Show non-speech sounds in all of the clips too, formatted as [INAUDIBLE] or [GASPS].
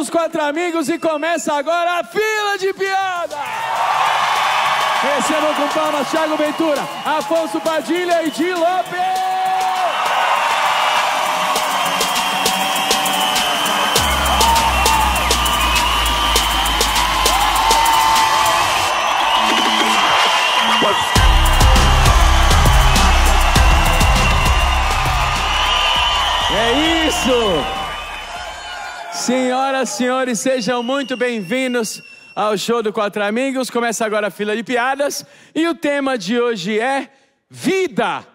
os quatro amigos e começa agora a fila de piada. Recebam com palmas Thiago Ventura, Afonso Padilha e Di Lopes. É isso! Senhoras senhores, sejam muito bem-vindos ao show do Quatro Amigos. Começa agora a fila de piadas e o tema de hoje é vida.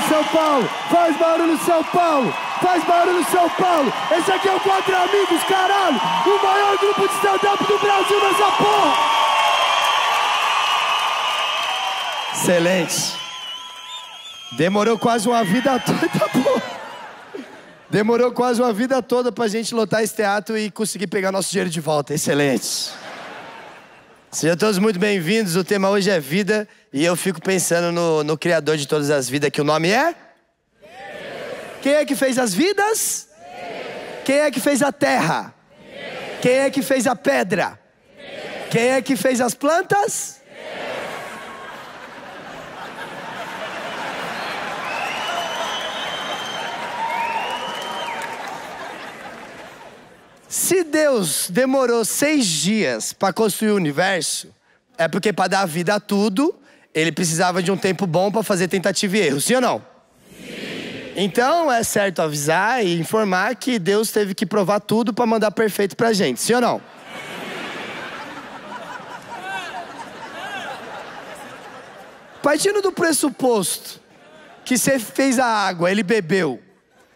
Barulho São Paulo, faz barulho São Paulo, faz barulho São Paulo. Esse aqui é o Quatro Amigos, caralho, o maior grupo de stand-up do Brasil nessa porra. Excelente. Demorou quase uma vida toda. [LAUGHS] Demorou quase uma vida toda pra gente lotar esse teatro e conseguir pegar nosso dinheiro de volta. Excelente. Sejam todos muito bem-vindos. O tema hoje é vida e eu fico pensando no, no Criador de todas as vidas, que o nome é? Deus. Quem é que fez as vidas? Deus. Quem é que fez a terra? Deus. Quem é que fez a pedra? Quem é que fez as plantas? Se Deus demorou seis dias para construir o universo, é porque para dar vida a tudo, ele precisava de um tempo bom para fazer tentativa e erro, sim ou não? Sim. Então é certo avisar e informar que Deus teve que provar tudo para mandar perfeito pra gente, sim ou não? Partindo do pressuposto que se ele fez a água, ele bebeu.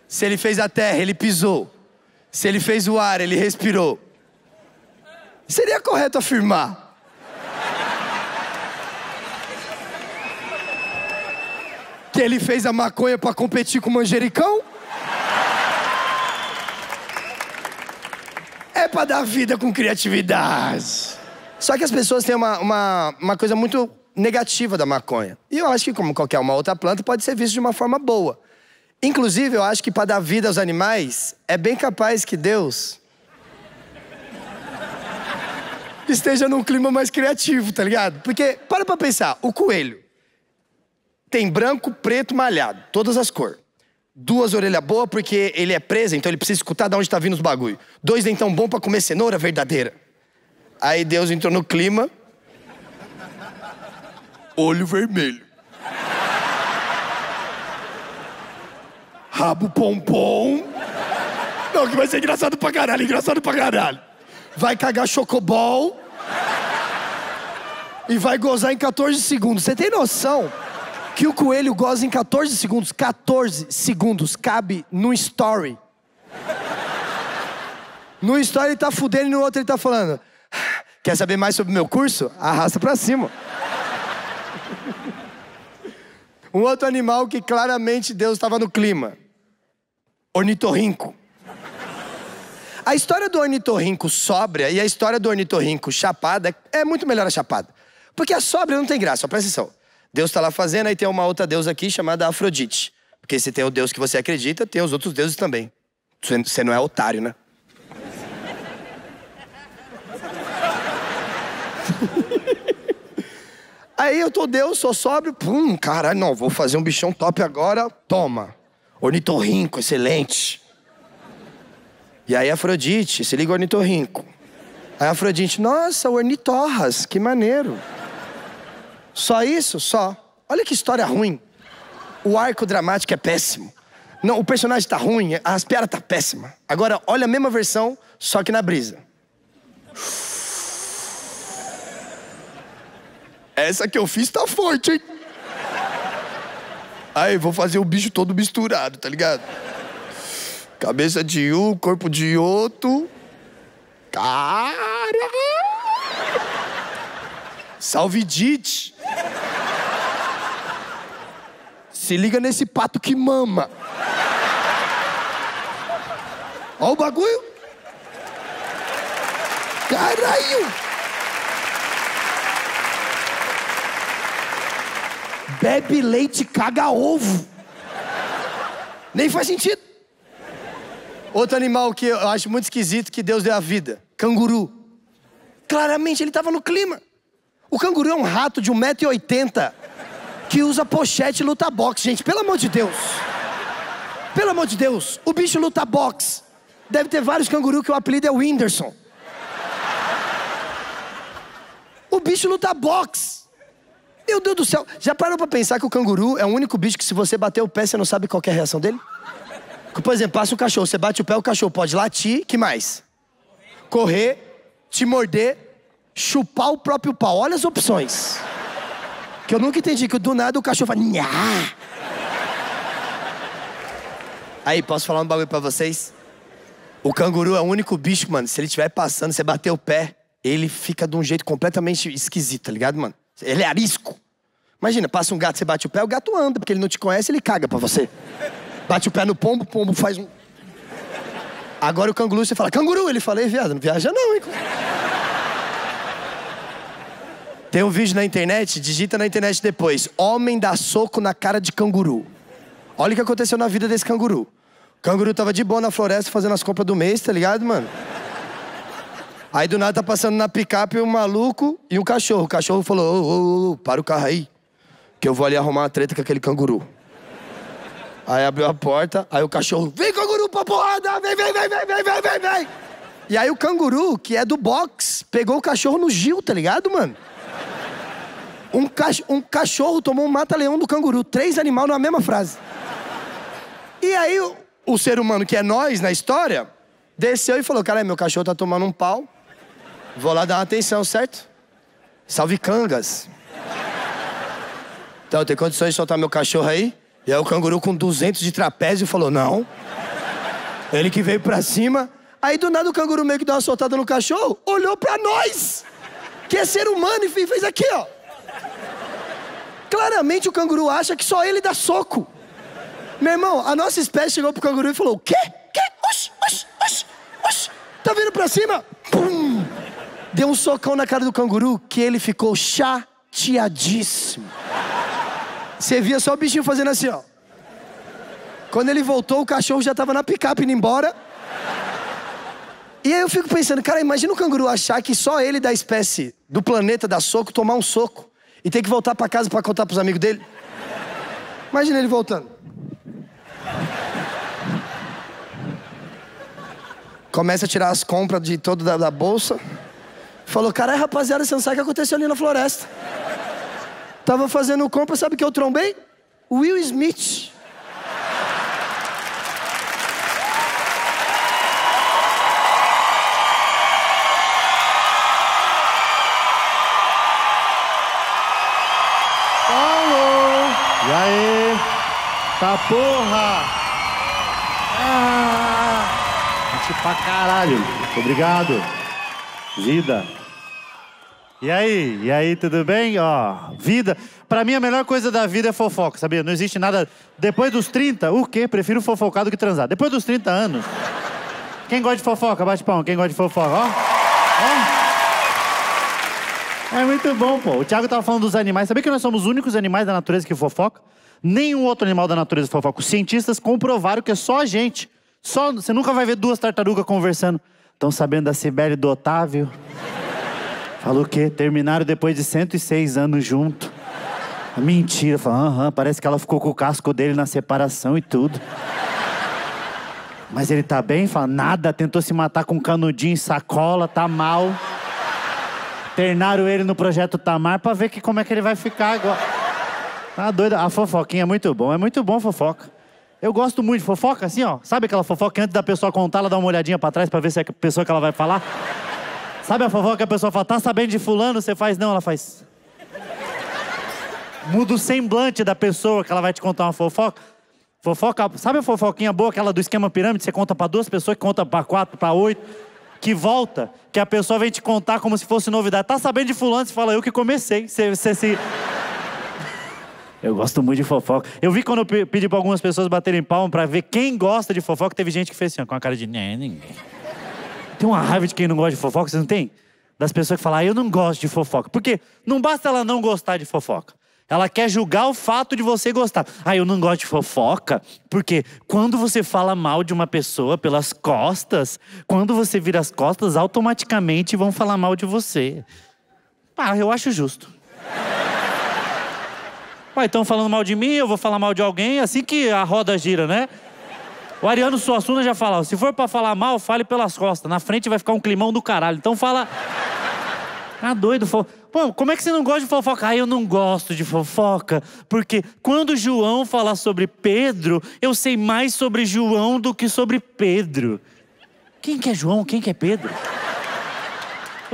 Se ele fez a terra, ele pisou. Se ele fez o ar, ele respirou. Seria correto afirmar. Que ele fez a maconha para competir com o manjericão? É para dar vida com criatividade. Só que as pessoas têm uma, uma, uma coisa muito negativa da maconha. E eu acho que, como qualquer uma outra planta, pode ser visto de uma forma boa. Inclusive, eu acho que para dar vida aos animais, é bem capaz que Deus esteja num clima mais criativo, tá ligado? Porque, para pra pensar, o coelho tem branco, preto, malhado, todas as cores. Duas orelhas boas porque ele é preso, então ele precisa escutar de onde tá vindo os bagulho. Dois dentão bom para comer cenoura verdadeira. Aí Deus entrou no clima. Olho vermelho. rabo pompom. Não, que vai ser engraçado pra caralho, engraçado pra caralho. Vai cagar chocobol. E vai gozar em 14 segundos. Você tem noção que o coelho goza em 14 segundos? 14 segundos cabe no story. No story ele tá fudendo e no outro ele tá falando. Quer saber mais sobre o meu curso? Arrasta pra cima. Um outro animal que claramente Deus estava no clima ornitorrinco. A história do ornitorrinco sóbria e a história do ornitorrinco chapada é muito melhor a chapada. Porque a sóbria não tem graça, presta atenção. Deus está lá fazendo, aí tem uma outra deusa aqui chamada Afrodite. Porque se tem o Deus que você acredita, tem os outros deuses também. Você não é otário, né? [LAUGHS] Aí eu tô Deus, sou sóbrio, pum, caralho, não, vou fazer um bichão top agora, toma. Ornitorrinco, excelente. E aí Afrodite, se liga ornitorrinco. Aí Afrodite, nossa, ornitorras, que maneiro. Só isso? Só. Olha que história ruim. O arco dramático é péssimo. Não, o personagem tá ruim, as piadas tá péssima. Agora, olha a mesma versão, só que na brisa. Essa que eu fiz tá forte, hein? Aí, vou fazer o bicho todo misturado, tá ligado? Cabeça de um, corpo de outro. Cara! Salve Dite! Se liga nesse pato que mama. Ó o bagulho. Caralho! Bebe leite, caga ovo. Nem faz sentido. Outro animal que eu acho muito esquisito que Deus deu a vida: canguru. Claramente ele estava no clima. O canguru é um rato de 1,80m que usa pochete e luta boxe, gente, pelo amor de Deus. Pelo amor de Deus, o bicho luta boxe. Deve ter vários cangurus que o apelido é Whindersson. O bicho luta boxe. Meu Deus do céu, já parou pra pensar que o canguru é o único bicho que se você bater o pé, você não sabe qual é a reação dele? Por exemplo, passa o cachorro, você bate o pé, o cachorro pode latir, que mais? Correr, te morder, chupar o próprio pau. Olha as opções. Que eu nunca entendi, que do nada o cachorro fala... Nhá. Aí, posso falar um bagulho pra vocês? O canguru é o único bicho, mano, se ele estiver passando, você bater o pé, ele fica de um jeito completamente esquisito, tá ligado, mano? Ele é arisco. Imagina, passa um gato, você bate o pé, o gato anda, porque ele não te conhece, ele caga pra você. Bate o pé no pombo, o pombo faz um. Agora o canguru, você fala, canguru, ele fala, ei, viado, não viaja não, hein? Tem um vídeo na internet, digita na internet depois. Homem dá soco na cara de canguru. Olha o que aconteceu na vida desse canguru. O canguru tava de boa na floresta fazendo as compras do mês, tá ligado, mano? Aí do nada tá passando na picape um maluco e um cachorro. O cachorro falou: ô, ô, ô, para o carro aí, que eu vou ali arrumar uma treta com aquele canguru. Aí abriu a porta, aí o cachorro, vem canguru pra porrada, vem, vem, vem, vem, vem, vem, vem, E aí o canguru, que é do box, pegou o cachorro no Gil, tá ligado, mano? Um, cach um cachorro tomou um mata-leão do canguru. Três animais na mesma frase. E aí o, o, ser humano, que é nós na história, desceu e falou: Cara, meu cachorro tá tomando um pau. Vou lá dar uma atenção, certo? Salve cangas. Então, tem condições de soltar meu cachorro aí? E aí o canguru com 200 de trapézio falou: Não. Ele que veio pra cima. Aí do nada o canguru meio que deu uma soltada no cachorro, olhou pra nós, que é ser humano, e fez aqui, ó. Claramente o canguru acha que só ele dá soco. Meu irmão, a nossa espécie chegou pro canguru e falou: Quê? Quê? Oxi, oxi, oxi, oxi. Tá vindo pra cima? Pum! Deu um socão na cara do canguru que ele ficou chateadíssimo. Você via só o bichinho fazendo assim, ó. Quando ele voltou, o cachorro já tava na picape indo embora. E aí eu fico pensando, cara, imagina o canguru achar que só ele da espécie do planeta dá soco, tomar um soco e ter que voltar para casa para contar pros amigos dele. Imagina ele voltando. Começa a tirar as compras de todo da, da bolsa. Falou, cara, rapaziada, você não sabe o que aconteceu ali na floresta. Tava fazendo compra, sabe que eu trombei? Will Smith. Tá porra! Ah! Gente pra caralho. Obrigado. Vida. E aí? E aí, tudo bem? Ó, vida. Pra mim, a melhor coisa da vida é fofoca, sabia? Não existe nada. Depois dos 30, o quê? Prefiro fofocar do que transar. Depois dos 30 anos. Quem gosta de fofoca? Bate palma. Quem gosta de fofoca? Ó. Ó. É muito bom, pô. O Thiago tava falando dos animais. Sabia que nós somos os únicos animais da natureza que fofoca? Nenhum outro animal da natureza fofoca. Os cientistas comprovaram que é só a gente. Só, você nunca vai ver duas tartarugas conversando. Estão sabendo da Sibeli do Otávio? Falou o quê? Terminaram depois de 106 anos junto. Mentira. Falou, aham, parece que ela ficou com o casco dele na separação e tudo. Mas ele tá bem? Fala, nada, tentou se matar com canudinho sacola, tá mal. Internaram ele no projeto Tamar pra ver que, como é que ele vai ficar agora. Tá doido? A fofoquinha é muito bom. É muito bom fofoca. Eu gosto muito de fofoca, assim, ó. Sabe aquela fofoca que antes da pessoa contar, ela dá uma olhadinha pra trás pra ver se é a pessoa que ela vai falar? Sabe a fofoca que a pessoa fala, tá sabendo de fulano? Você faz, não, ela faz. Muda o semblante da pessoa que ela vai te contar uma fofoca. Fofoca, sabe a fofoquinha boa, aquela do esquema pirâmide? Você conta pra duas pessoas, que conta pra quatro, pra oito que volta, que a pessoa vem te contar como se fosse novidade. Tá sabendo de fulano? Você fala, eu que comecei. Você, você se... Eu gosto muito de fofoca. Eu vi quando eu pedi pra algumas pessoas baterem palma pra ver quem gosta de fofoca, teve gente que fez assim, com a cara de, né, ninguém. tem uma raiva de quem não gosta de fofoca, você não tem? Das pessoas que falam, ah, eu não gosto de fofoca. Porque não basta ela não gostar de fofoca. Ela quer julgar o fato de você gostar. Ah, eu não gosto de fofoca, porque quando você fala mal de uma pessoa pelas costas, quando você vira as costas, automaticamente vão falar mal de você. Ah, eu acho justo. Ué, estão falando mal de mim, eu vou falar mal de alguém, assim que a roda gira, né? O Ariano Suassuna já fala, se for para falar mal, fale pelas costas. Na frente vai ficar um climão do caralho. Então fala... Ah, doido, fo... Pô, como é que você não gosta de fofoca? Ah, eu não gosto de fofoca, porque quando João fala sobre Pedro, eu sei mais sobre João do que sobre Pedro. Quem que é João? Quem que é Pedro?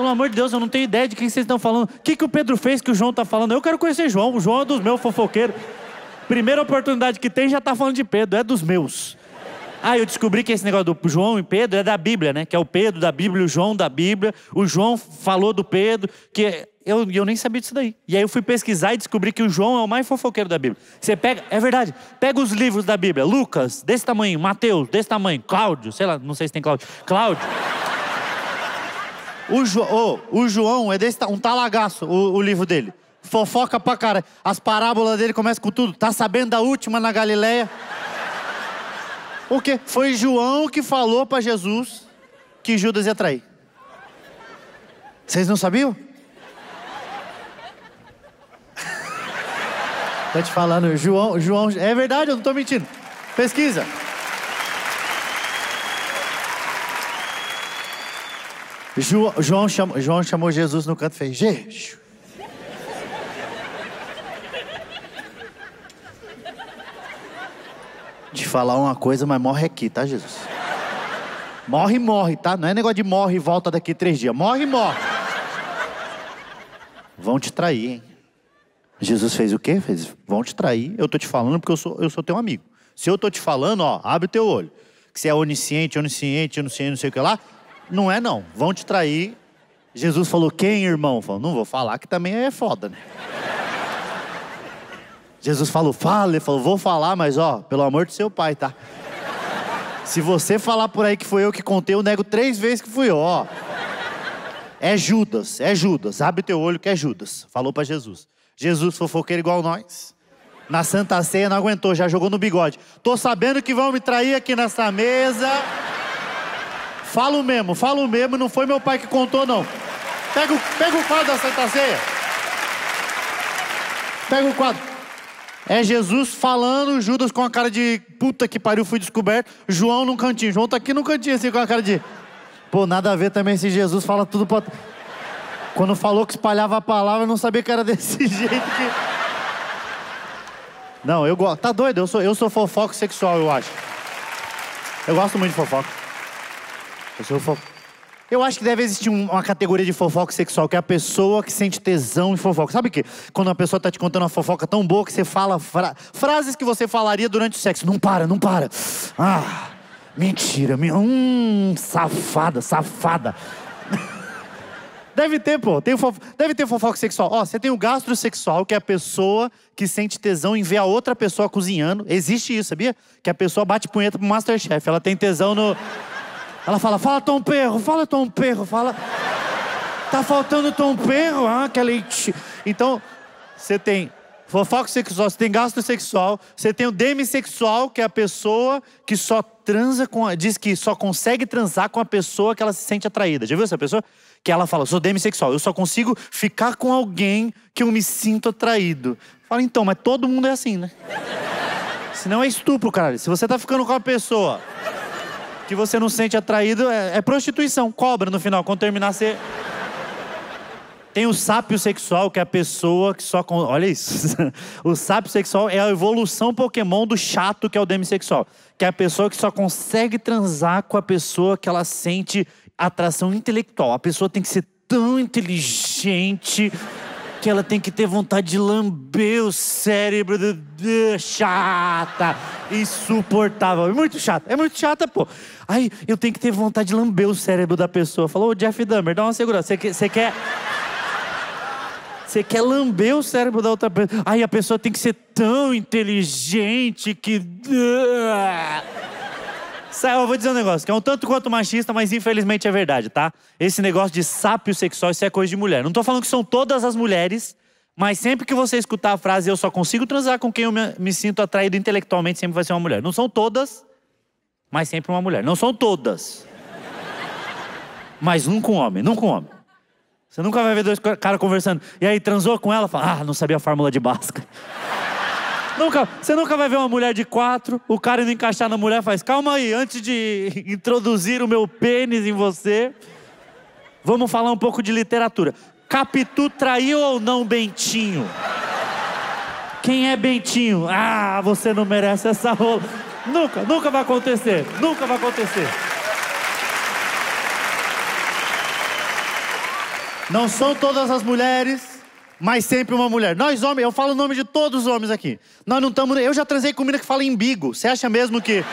Pelo amor de Deus, eu não tenho ideia de quem vocês estão falando. O que, que o Pedro fez que o João está falando? Eu quero conhecer João. O João é dos meus fofoqueiros. Primeira oportunidade que tem, já está falando de Pedro. É dos meus. Ah, eu descobri que esse negócio do João e Pedro é da Bíblia, né? Que é o Pedro da Bíblia, o João da Bíblia. O João falou do Pedro, que eu, eu nem sabia disso daí. E aí eu fui pesquisar e descobri que o João é o mais fofoqueiro da Bíblia. Você pega, é verdade, pega os livros da Bíblia, Lucas, desse tamanho, Mateus, desse tamanho, Cláudio, sei lá, não sei se tem Cláudio. Cláudio. O, jo, oh, o João é desse um talagaço, o, o livro dele. Fofoca pra cara. As parábolas dele começam com tudo. Tá sabendo da última na Galileia? O quê? Foi João que falou para Jesus que Judas ia trair. Vocês não sabiam? [LAUGHS] Tô te falando, João, João, é verdade, eu não tô mentindo. Pesquisa. João, João, chamou, João chamou Jesus no canto e fez: Jesus. De falar uma coisa, mas morre aqui, tá, Jesus? Morre, morre, tá? Não é negócio de morre e volta daqui três dias. Morre, morre. Vão te trair, hein? Jesus fez o quê? Fez, vão te trair. Eu tô te falando porque eu sou, eu sou teu amigo. Se eu tô te falando, ó, abre teu olho. Que você é onisciente, onisciente, onisciente, não sei o que lá. Não é não, vão te trair. Jesus falou, quem, irmão? Falou, não vou falar, que também é foda, né? Jesus falou, fala, ele falou, vou falar, mas ó, pelo amor de seu pai, tá? Se você falar por aí que foi eu que contei, eu nego três vezes que fui eu, ó. É Judas, é Judas, abre teu olho que é Judas. Falou para Jesus. Jesus fofoqueiro igual nós. Na Santa Ceia não aguentou, já jogou no bigode. Tô sabendo que vão me trair aqui nessa mesa. Falo mesmo, falo mesmo, não foi meu pai que contou, não. Pega o, pega o quadro da Santa Ceia. Pega o quadro. É Jesus falando, Judas com a cara de puta que pariu, fui descoberto. João num cantinho. João tá aqui no cantinho, assim, com a cara de. Pô, nada a ver também se Jesus fala tudo pra. Quando falou que espalhava a palavra, eu não sabia que era desse [LAUGHS] jeito que. Não, eu gosto. Tá doido? Eu sou, eu sou fofoco sexual, eu acho. Eu gosto muito de fofoca. Eu acho que deve existir uma categoria de fofoca sexual, que é a pessoa que sente tesão em fofoca. Sabe o que? Quando uma pessoa tá te contando uma fofoca tão boa que você fala fra... frases que você falaria durante o sexo. Não para, não para. Ah, mentira. Hum, safada, safada. [LAUGHS] Deve ter, pô. Tem fof... Deve ter fofoca sexual. Ó, você tem o gastrosexual, que é a pessoa que sente tesão em ver a outra pessoa cozinhando. Existe isso, sabia? Que a pessoa bate punheta pro Masterchef. Ela tem tesão no. Ela fala, fala Tom Perro, fala Tom Perro, fala. Tá faltando Tom Perro, ah, que leite. Então, você tem fofoca sexual, você tem gasto sexual, você tem o demissexual, que é a pessoa que só transa com. A, diz que só consegue transar com a pessoa que ela se sente atraída. Já viu essa pessoa? Que ela fala, sou demissexual, eu só consigo ficar com alguém que eu me sinto atraído. Fala, então, mas todo mundo é assim, né? Senão é estupro, caralho. Se você tá ficando com uma pessoa que você não sente atraído, é, é prostituição, cobra no final. Quando terminar, você. Tem o sápio sexual, que é a pessoa que só. Olha isso. [LAUGHS] o sápio sexual é a evolução Pokémon do chato, que é o demissexual. Que é a pessoa que só consegue transar com a pessoa que ela sente atração intelectual. A pessoa tem que ser tão inteligente que ela tem que ter vontade de lamber o cérebro do... chata, insuportável, é muito chata, é muito chata, pô. Aí eu tenho que ter vontade de lamber o cérebro da pessoa. Falou, Jeff Dahmer, dá uma segurança. Você quer, você quer você quer lamber o cérebro da outra pessoa. Aí a pessoa tem que ser tão inteligente que Eu vou dizer um negócio, que é um tanto quanto machista, mas infelizmente é verdade, tá? Esse negócio de sápio sexual, isso é coisa de mulher. Não tô falando que são todas as mulheres, mas sempre que você escutar a frase eu só consigo transar com quem eu me, sinto atraído intelectualmente, sempre vai ser uma mulher. Não são todas, mas sempre uma mulher. Não são todas. Mas um com homem, não com homem. Você nunca vai ver dois caras conversando. E aí, transou com ela? Fala, ah, não sabia a fórmula de Bhaskara. Nunca, você nunca vai ver uma mulher de quatro, o cara indo encaixar na mulher faz, calma aí, antes de [LAUGHS] introduzir o meu pênis em você, vamos falar um pouco de literatura. Capitu traiu ou não Bentinho? Quem é Bentinho? Ah, você não merece essa rola. Nunca, nunca vai acontecer. Nunca vai acontecer. Não são todas as mulheres, mas sempre uma mulher. Nós homens, eu falo o nome de todos os homens aqui. Nós não estamos. Eu já transei com menina que fala embigo. Você acha mesmo que.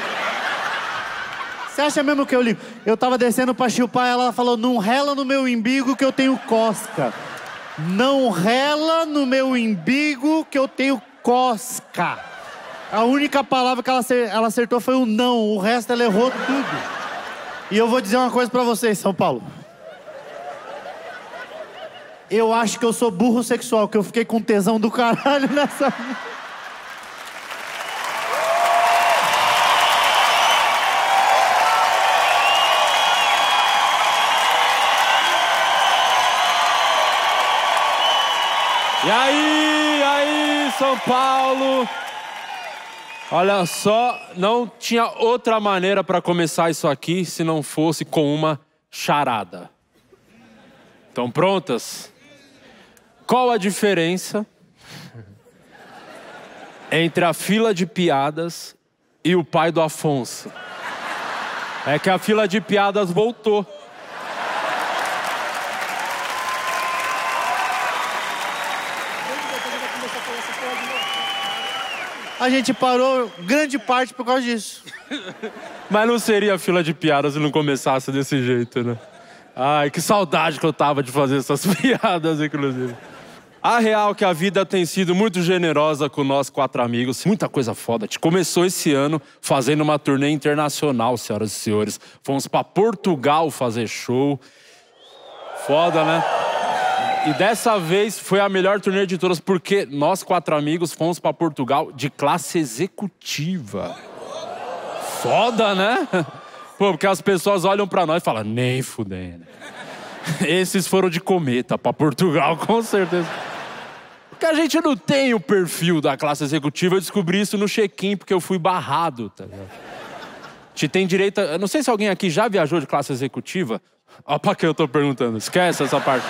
Você acha mesmo que eu ligo? Eu tava descendo pra chupar, ela falou: não rela no meu embigo que eu tenho cosca. Não rela no meu embigo que eu tenho cosca. A única palavra que ela acertou foi o não, o resto ela errou tudo. E eu vou dizer uma coisa para vocês, São Paulo. Eu acho que eu sou burro sexual, que eu fiquei com tesão do caralho [LAUGHS] nessa. E aí, aí, São Paulo? Olha só, não tinha outra maneira para começar isso aqui se não fosse com uma charada. Estão prontas? Qual a diferença entre a fila de piadas e o pai do Afonso? É que a fila de piadas voltou. A gente parou grande parte por causa disso. Mas não seria fila de piadas se não começasse desse jeito, né? Ai, que saudade que eu tava de fazer essas [LAUGHS] piadas, inclusive. A real que a vida tem sido muito generosa com nós quatro amigos. Muita coisa foda. A gente começou esse ano fazendo uma turnê internacional, senhoras e senhores. Fomos para Portugal fazer show. Foda, né? E dessa vez foi a melhor turnê de todas, porque nós quatro amigos fomos para Portugal de classe executiva. Foda, né? [LAUGHS] Pô, porque as pessoas olham para nós e falam, nem fudendo. [LAUGHS] Esses foram de cometa para Portugal, [LAUGHS] com certeza. Porque a gente não tem o perfil da classe executiva. Eu descobri isso no check-in, porque eu fui barrado, tá gente tem direito. A... Não sei se alguém aqui já viajou de classe executiva. Olha pra que eu tô perguntando. Esquece essa parte.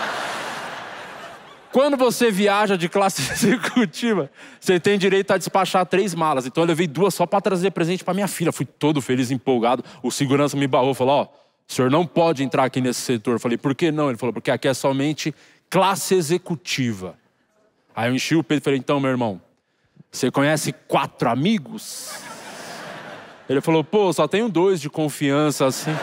Quando você viaja de classe [LAUGHS] executiva, você tem direito a despachar três malas. Então eu levei duas só para trazer presente para minha filha. Fui todo feliz, empolgado. O segurança me barrou, falou: Ó, o senhor não pode entrar aqui nesse setor. Eu falei, por que não? Ele falou, porque aqui é somente classe executiva. Aí eu enchi o peito e falei, então, meu irmão, você conhece quatro amigos? Ele falou, pô, só tenho dois de confiança assim. [LAUGHS]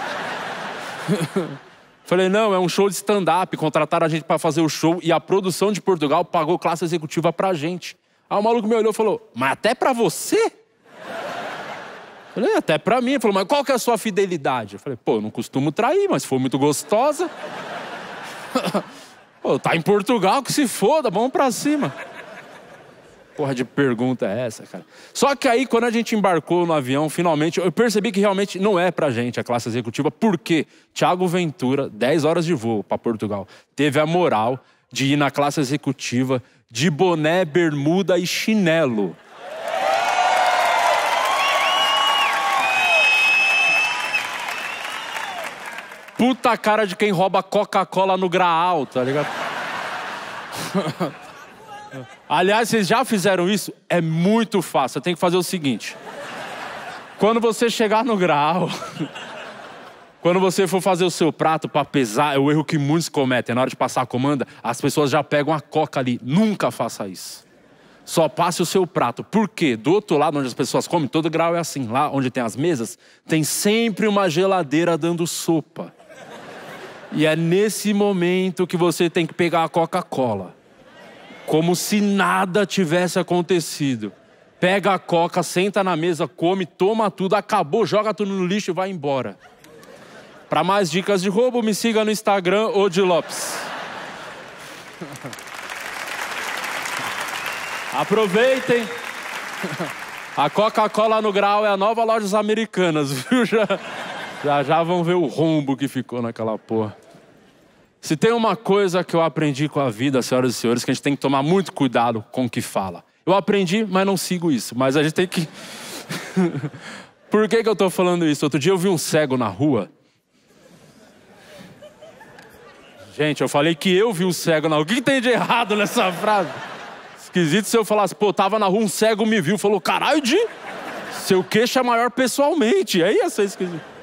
Falei, não, é um show de stand-up. Contrataram a gente para fazer o show e a produção de Portugal pagou classe executiva pra gente. Aí o maluco me olhou e falou, mas até pra você? Falei, é, até pra mim. Ele falou, mas qual que é a sua fidelidade? Eu falei, pô, eu não costumo trair, mas for muito gostosa. [LAUGHS] pô, tá em Portugal, que se foda, vamos pra cima. Porra de pergunta é essa, cara? Só que aí, quando a gente embarcou no avião, finalmente, eu percebi que realmente não é pra gente a classe executiva, porque Thiago Ventura, 10 horas de voo para Portugal, teve a moral de ir na classe executiva de boné, bermuda e chinelo. Puta cara de quem rouba Coca-Cola no Graal, tá ligado? [LAUGHS] Aliás, vocês já fizeram isso? É muito fácil. Tem que fazer o seguinte: quando você chegar no Graal, [LAUGHS] quando você for fazer o seu prato para pesar, é o erro que muitos cometem na hora de passar a comanda, as pessoas já pegam a coca ali. Nunca faça isso. Só passe o seu prato. Por quê? Do outro lado, onde as pessoas comem, todo grau é assim. Lá onde tem as mesas, tem sempre uma geladeira dando sopa. E é nesse momento que você tem que pegar a Coca-Cola. Como se nada tivesse acontecido. pega a coca, senta na mesa, come, toma tudo, acabou, joga tudo no lixo e vai embora. Para mais dicas de roubo, me siga no Instagram ou de Lopes. Aproveitem. A Coca-Cola no Grau é a nova loja americanas, viu? Já, [LAUGHS] já já vão ver o rombo que ficou naquela porra. Se tem uma coisa que eu aprendi com a vida, senhoras e senhores, que a gente tem que tomar muito cuidado com o que fala. Eu aprendi, mas não sigo isso. Mas a gente tem que. [LAUGHS] Por que, que eu estou falando isso? Outro dia eu vi um cego na rua. Gente, eu falei que eu vi um cego na rua. O que, que tem de errado nessa frase? Esquisito se eu falasse, pô, tava na rua, um cego me viu, falou, caralho, de. Seu queixo é maior pessoalmente. Aí ia ser esquisito.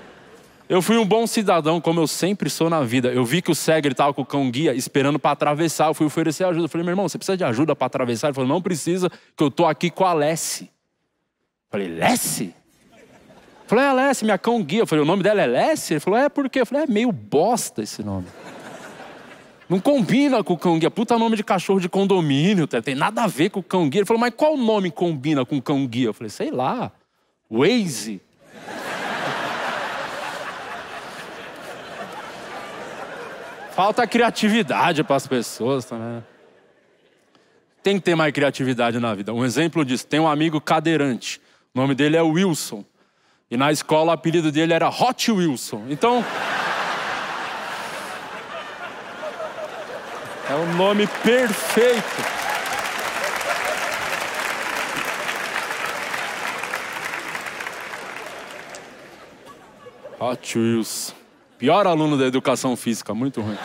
Eu fui um bom cidadão, como eu sempre sou na vida. Eu vi que o cego estava com o cão guia esperando para atravessar. Eu fui oferecer ajuda. Eu falei, meu irmão, você precisa de ajuda para atravessar? Ele falou, não precisa, que eu tô aqui com a Lessie. Eu falei, Lessie? Eu falei, é Lessie, minha cão guia. Eu falei, o nome dela é Lessie? Ele falou, é por quê? Eu falei, é meio bosta esse nome. Não combina com o cão guia. Puta nome de cachorro de condomínio, tem nada a ver com o cão guia. Ele falou, mas qual nome combina com o cão guia? Eu falei, sei lá, Waze. Falta criatividade para as pessoas também. Tem que ter mais criatividade na vida. Um exemplo disso, tem um amigo cadeirante. O nome dele é Wilson. E na escola o apelido dele era Hot Wilson. Então. É o nome perfeito. Hot Wheels. Pior aluno da educação física, muito ruim.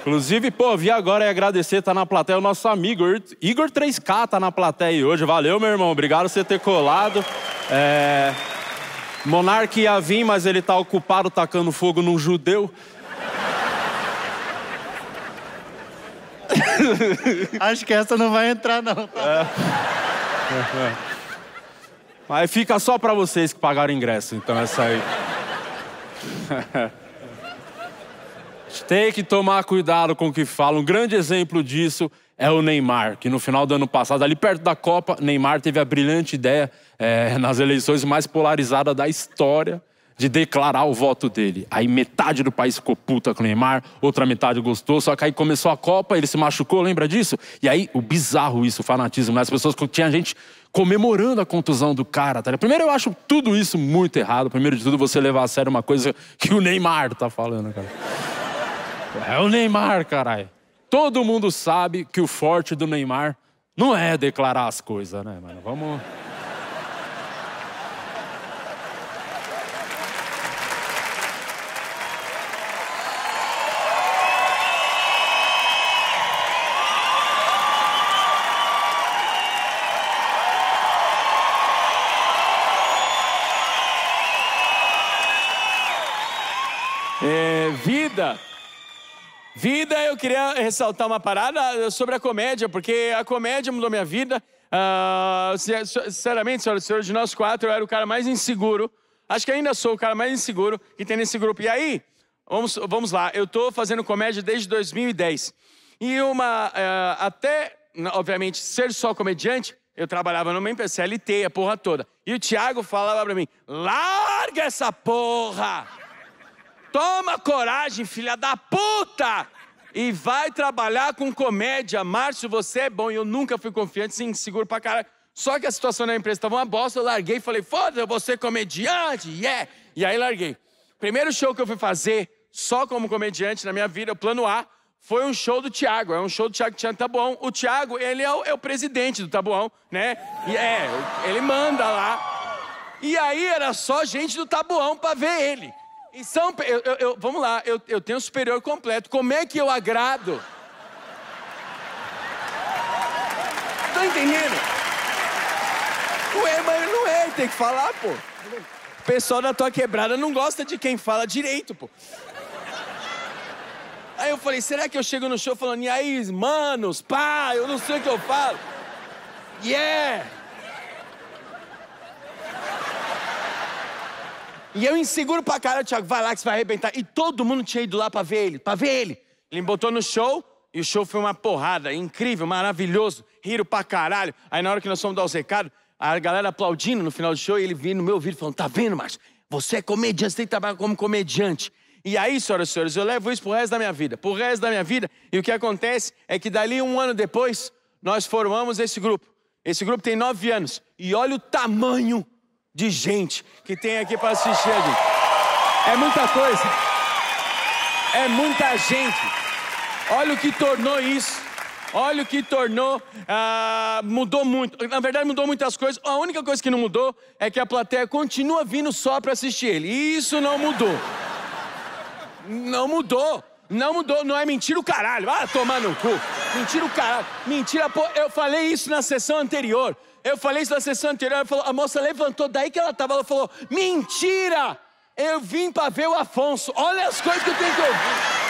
Inclusive, pô, vi agora e agradecer, tá na plateia o nosso amigo Igor 3K tá na plateia hoje. Valeu, meu irmão. Obrigado por você ter colado. É... Monarque ia vir, mas ele está ocupado tacando fogo num judeu. Acho que essa não vai entrar, não. É. [LAUGHS] Mas fica só para vocês que pagaram ingresso, então essa aí. [LAUGHS] Tem que tomar cuidado com o que fala. Um grande exemplo disso é o Neymar, que no final do ano passado, ali perto da Copa, Neymar teve a brilhante ideia, é, nas eleições mais polarizadas da história, de declarar o voto dele. Aí metade do país ficou puta com o Neymar, outra metade gostou, só que aí começou a Copa, ele se machucou, lembra disso? E aí, o bizarro isso, o fanatismo, né? as pessoas, tinha gente comemorando a contusão do cara. Tá? Primeiro, eu acho tudo isso muito errado. Primeiro de tudo, você levar a sério uma coisa que o Neymar tá falando, cara. É o Neymar, caralho. Todo mundo sabe que o forte do Neymar não é declarar as coisas, né, mano? Vamos. Vida Vida, eu queria ressaltar uma parada sobre a comédia, porque a comédia mudou minha vida. Uh, sinceramente, senhoras e senhores, de nós quatro, eu era o cara mais inseguro. Acho que ainda sou o cara mais inseguro que tem nesse grupo. E aí, vamos, vamos lá, eu tô fazendo comédia desde 2010. E uma, uh, até, obviamente, ser só comediante, eu trabalhava numa empresa CLT, a porra toda. E o Thiago falava pra mim: larga essa porra! Toma coragem, filha da puta! E vai trabalhar com comédia. Márcio, você é bom. E eu nunca fui confiante, sim, seguro pra caralho. Só que a situação na empresa estava uma bosta, eu larguei e falei, foda-se, eu vou ser comediante, yeah! E aí larguei. Primeiro show que eu fui fazer, só como comediante na minha vida, o plano A, foi um show do Thiago. É um show do Thiago Tiano Tabuão. O Thiago, ele é o, é o presidente do Tabuão, né? E é, ele manda lá. E aí era só gente do Tabuão pra ver ele. E São eu, eu, eu, vamos lá, eu, eu tenho superior completo. Como é que eu agrado? Tá entendendo? Ué, mas não é, tem que falar, pô. O pessoal da tua quebrada não gosta de quem fala direito, pô. Aí eu falei, será que eu chego no show falando, e aí, manos, pá, eu não sei o que eu falo. Yeah! E eu inseguro pra cara, Thiago, vai lá que você vai arrebentar. E todo mundo tinha ido lá pra ver ele, pra ver ele. Ele me botou no show, E o show foi uma porrada, incrível, maravilhoso, riram pra caralho. Aí na hora que nós fomos dar os recados, a galera aplaudindo no final do show, e ele vindo no meu ouvido falando: tá vendo, Márcio? Você é comediante, você tem que trabalhar como comediante. E aí, senhoras e senhores, eu levo isso pro resto da minha vida. Pro resto da minha vida. E o que acontece é que dali um ano depois, nós formamos esse grupo. Esse grupo tem nove anos. E olha o tamanho de gente que tem aqui para assistir a gente. É muita coisa. É muita gente. Olha o que tornou isso. Olha o que tornou, ah, mudou muito. Na verdade, mudou muitas coisas. A única coisa que não mudou é que a plateia continua vindo só para assistir ele. Isso não mudou. Não mudou. Não mudou. Não é mentira o caralho. Vai tomar no cu. Mentira o caralho. Mentira, pô. Eu falei isso na sessão anterior. Eu falei isso na sessão anterior. Falou, a moça levantou, daí que ela tava, ela falou: Mentira! Eu vim para ver o Afonso. Olha as coisas que eu tenho que ouvir.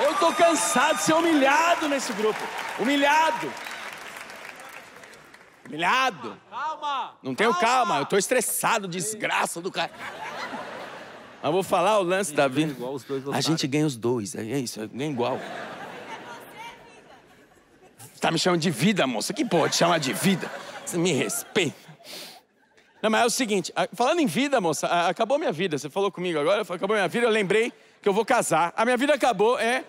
Eu tô cansado de ser humilhado nesse grupo. Humilhado. Humilhado. Calma! Não tenho calma, eu tô estressado, desgraça do cara. Mas vou falar o lance da vida. A gente ganha os dois, é isso, ganha igual. Tá me chamando de vida, moça? Que pode chamar de vida? Você me respeita. Não, mas é o seguinte, falando em vida, moça, acabou minha vida. Você falou comigo agora, acabou minha vida, eu lembrei que eu vou casar. A minha vida acabou, é.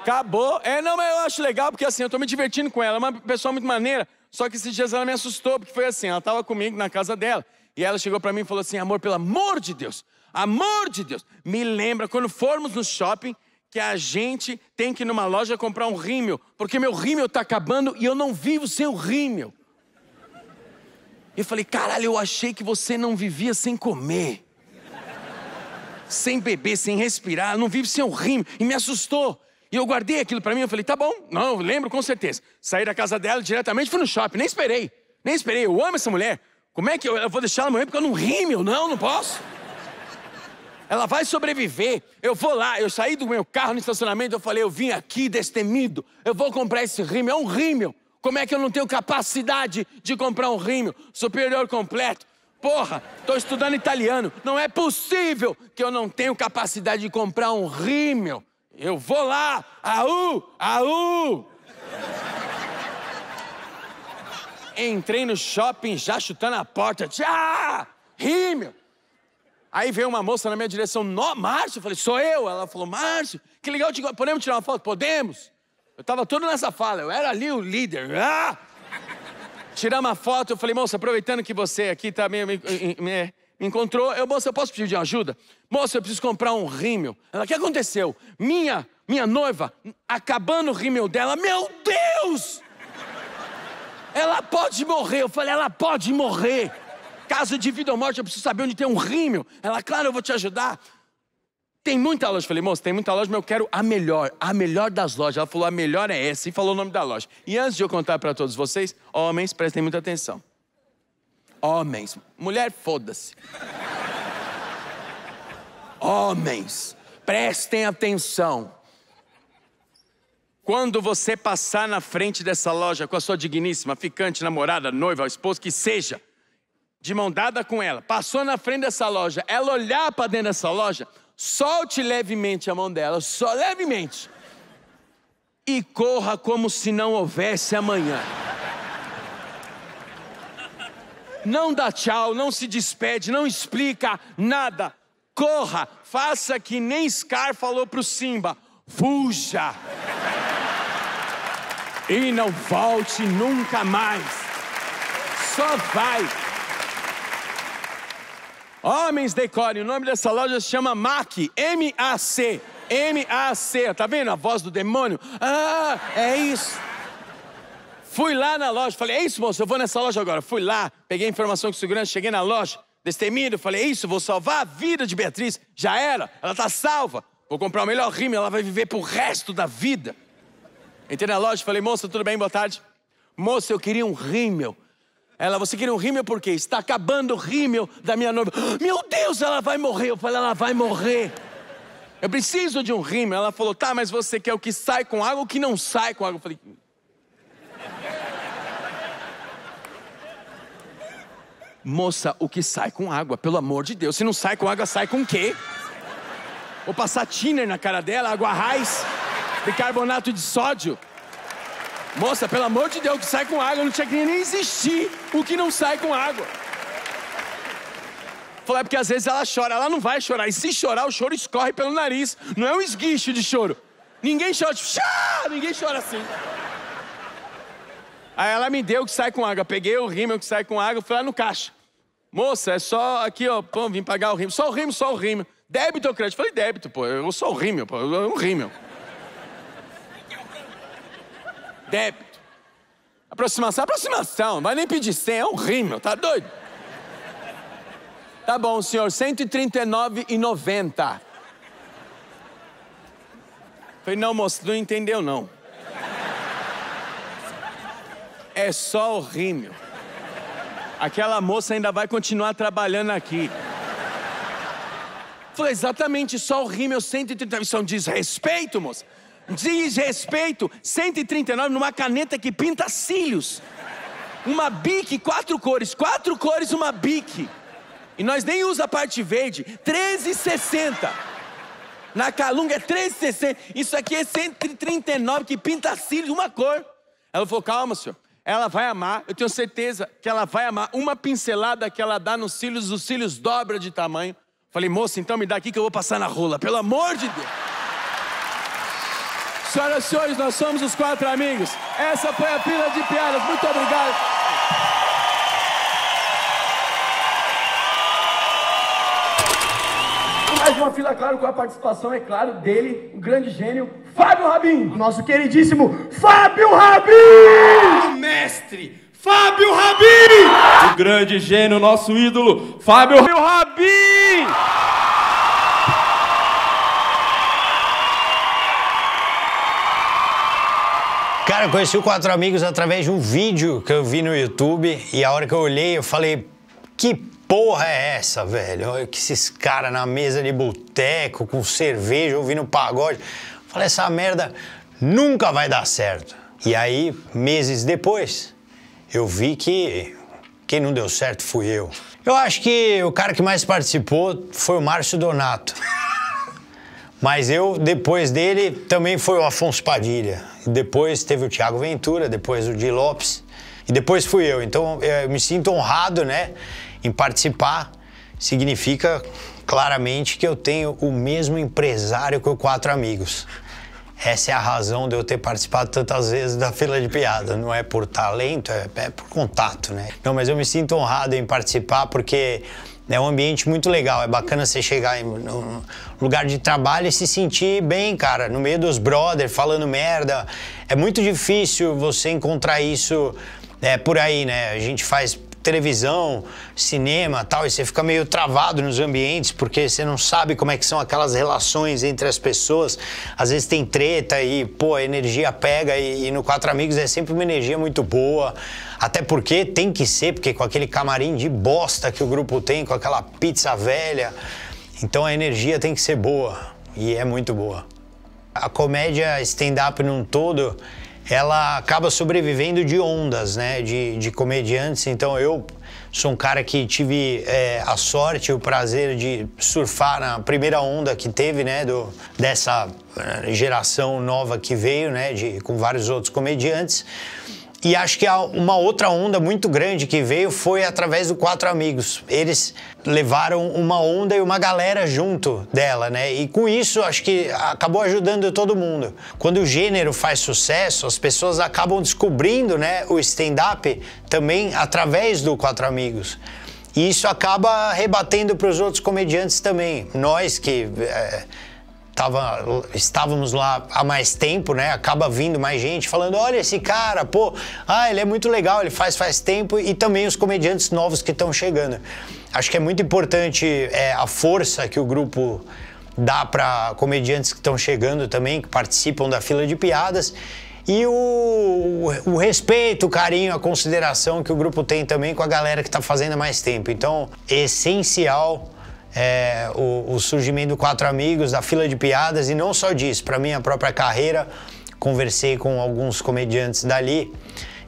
Acabou. É, não, mas eu acho legal porque assim, eu tô me divertindo com ela. É uma pessoa muito maneira. Só que esses dias ela me assustou, porque foi assim, ela tava comigo na casa dela. E ela chegou para mim e falou assim: amor, pelo amor de Deus, amor de Deus, me lembra quando formos no shopping que a gente tem que ir numa loja comprar um rímel, porque meu rímel tá acabando e eu não vivo sem o rímel. Eu falei, caralho, eu achei que você não vivia sem comer sem beber, sem respirar, não vive sem um rim. E me assustou. E eu guardei aquilo para mim, eu falei, tá bom, não, lembro com certeza. Saí da casa dela diretamente, fui no shopping, nem esperei. Nem esperei, eu amo essa mulher. Como é que eu, eu vou deixar ela morrer porque eu não rime, eu não, não posso. Ela vai sobreviver. Eu vou lá, eu saí do meu carro no estacionamento, eu falei, eu vim aqui destemido, eu vou comprar esse rímel, é um rímel. Como é que eu não tenho capacidade de comprar um rímel superior completo? Porra, estou estudando italiano. Não é possível que eu não tenho capacidade de comprar um rímel. Eu vou lá, au, au. Entrei no shopping já chutando a porta. Tchá, rímel. Aí veio uma moça na minha direção, no, Márcio. Eu falei, sou eu. Ela falou, Márcio, que legal, podemos tirar uma foto? Podemos. Eu estava todo nessa fala, eu era ali o líder. Ah! tirar uma foto. Eu falei, moça, aproveitando que você aqui tá me, me, me, me encontrou, eu, moça, eu posso pedir de ajuda? Moça, eu preciso comprar um rímel. Ela, o que aconteceu? Minha, minha noiva, acabando o rímel dela, meu Deus! Ela pode morrer. Eu falei, ela pode morrer. Caso de vida ou morte, eu preciso saber onde tem um rímel. Ela, claro, eu vou te ajudar. Tem muita loja. Eu falei, moça, tem muita loja, mas eu quero a melhor, a melhor das lojas. Ela falou, a melhor é essa, e falou o nome da loja. E antes de eu contar para todos vocês, homens, prestem muita atenção. Homens, mulher, foda-se. Homens, prestem atenção. Quando você passar na frente dessa loja com a sua digníssima, ficante, namorada, noiva, esposa, que seja, de mão dada com ela, passou na frente dessa loja, ela olhar para dentro dessa loja, solte levemente a mão dela, só levemente, e corra como se não houvesse amanhã. Não dá tchau, não se despede, não explica nada. Corra, faça que nem Scar falou pro Simba: fuja. E não volte nunca mais. Só vai. Homens decore, o nome dessa loja se chama MAC, M-A-C. M-A-C, tá vendo a voz do demônio? Ah, é isso. Fui lá na loja, falei, é isso, moço, eu vou nessa loja agora. Fui lá, peguei informação com segurança, cheguei na loja, destemido, falei, é isso, vou salvar a vida de Beatriz. Já era, ela tá salva. Vou comprar o melhor rímel, ela vai viver pro resto da vida. Entrei na loja, falei, moça, tudo bem, boa tarde. Moça, eu queria um rímel ela, você queria um rímel por quê? Está acabando o rímel da minha noiva. [GASPS] Meu Deus, ela vai morrer. Eu falei, ela vai morrer. Eu preciso de um rímel. Ela falou, tá, mas você quer o que sai com água ou o que não sai com água? Eu falei. Moça, o que sai com água, pelo amor de Deus. Se não sai com água, sai com o quê? Vou passar thinner na cara dela, água raiz. Bicarbonato de sódio. Moça, pelo amor de Deus, que sai com água, não tinha que nem existir o que não sai com água. Falei, é porque às vezes ela chora, ela não vai chorar. E se chorar, o choro escorre pelo nariz. Não é um esguicho de choro. Ninguém chora, tipo, ninguém chora assim. Aí ela me deu o que sai com água. Peguei o rímel que sai com água, fui lá no caixa. Moça, é só aqui, ó, pô, vim pagar o rímel. Só o rímel, só o rímel. Débito ou crédito? Falei, débito, pô, eu sou o rímel, pô, eu um rímel. Débito. Aproximação, aproximação, não vai nem pedir senha, é um rímel, tá doido? Tá bom, senhor, 139,90. Falei, não, moço, não entendeu, não. É só o rímel. Aquela moça ainda vai continuar trabalhando aqui. Falei, exatamente, só o rímel 139. Isso é um desrespeito, moça. Desrespeito, 139 numa caneta que pinta cílios. Uma bique, quatro cores, quatro cores, uma bique. E nós nem usa a parte verde, 13,60. Na Calunga é 13,60. Isso aqui é 139 que pinta cílios, uma cor. Ela falou: calma, senhor. Ela vai amar, eu tenho certeza que ela vai amar. Uma pincelada que ela dá nos cílios, os cílios dobra de tamanho. Falei, moça, então me dá aqui que eu vou passar na rola, pelo amor de Deus. Senhoras e senhores, nós somos os quatro amigos. Essa foi a pila de piadas. Muito obrigado. Mais uma fila, claro, com a participação, é claro, dele, o grande gênio, Fábio Rabin. Nosso queridíssimo Fábio Rabin! O mestre Fábio Rabin! O grande gênio, nosso ídolo, Fábio Rabin! Cara, eu conheci o Quatro Amigos através de um vídeo que eu vi no YouTube e a hora que eu olhei eu falei, que porra é essa, velho? Olha que esses caras na mesa de boteco, com cerveja, ouvindo pagode. Falei, essa merda nunca vai dar certo. E aí, meses depois, eu vi que quem não deu certo fui eu. Eu acho que o cara que mais participou foi o Márcio Donato. [LAUGHS] Mas eu, depois dele, também foi o Afonso Padilha. Depois teve o Thiago Ventura, depois o Di Lopes. E depois fui eu. Então eu me sinto honrado, né, em participar. Significa claramente que eu tenho o mesmo empresário que o Quatro Amigos. Essa é a razão de eu ter participado tantas vezes da fila de piada. Não é por talento, é, é por contato, né? Não, mas eu me sinto honrado em participar porque é um ambiente muito legal. É bacana você chegar em um lugar de trabalho e se sentir bem, cara, no meio dos brothers, falando merda. É muito difícil você encontrar isso é, por aí, né? A gente faz televisão, cinema tal, e você fica meio travado nos ambientes porque você não sabe como é que são aquelas relações entre as pessoas. Às vezes tem treta e, pô, a energia pega e, e no Quatro Amigos é sempre uma energia muito boa. Até porque tem que ser, porque com aquele camarim de bosta que o grupo tem, com aquela pizza velha, então a energia tem que ser boa e é muito boa. A comédia stand-up num todo ela acaba sobrevivendo de ondas, né, de, de comediantes. Então eu sou um cara que tive é, a sorte, o prazer de surfar na primeira onda que teve, né, do, dessa eh, geração nova que veio, né, de, com vários outros comediantes. E acho que uma outra onda muito grande que veio foi através do Quatro Amigos. Eles levaram uma onda e uma galera junto dela, né? E com isso acho que acabou ajudando todo mundo. Quando o gênero faz sucesso, as pessoas acabam descobrindo, né, o stand-up também através do Quatro Amigos. E isso acaba rebatendo para os outros comediantes também. Nós que é, tava, estávamos lá há mais tempo, né? Acaba vindo mais gente falando: olha esse cara, pô, ah, ele é muito legal, ele faz faz tempo, e também os comediantes novos que estão chegando. Acho que é muito importante é, a força que o grupo dá para comediantes que estão chegando também, que participam da fila de piadas. E o, o, respeito, o carinho, a consideração que o grupo tem também com a galera que está fazendo há mais tempo. Então, é essencial é, o, o, surgimento do Quatro Amigos, da fila de piadas, e não só disso, para minha própria carreira, conversei com alguns comediantes dali,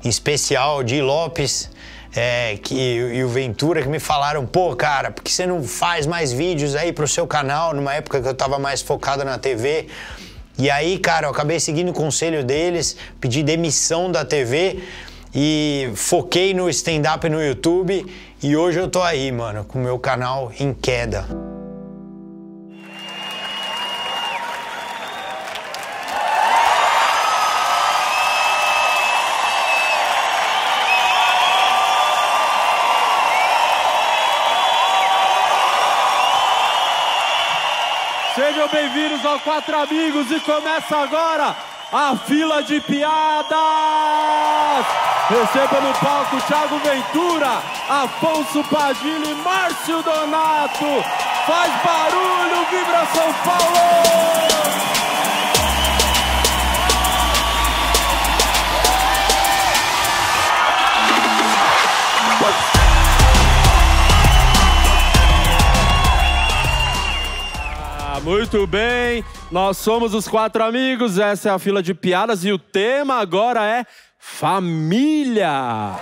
em especial Di Lopes é, que, e o Ventura, que me falaram, pô, cara, por que você não faz mais vídeos aí pro seu canal, numa época que eu tava mais focado na TV? E aí, cara, eu acabei seguindo o conselho deles, pedi demissão da TV e foquei no stand-up no YouTube. E hoje eu tô aí, mano, com o meu canal em queda. Sejam bem-vindos ao Quatro Amigos e começa agora a fila de piadas! Receba no palco Thiago Ventura, Afonso Padilha e Márcio Donato. Faz barulho, Vibra São Paulo! Muito bem, nós somos os quatro amigos, essa é a fila de piadas e o tema agora é família.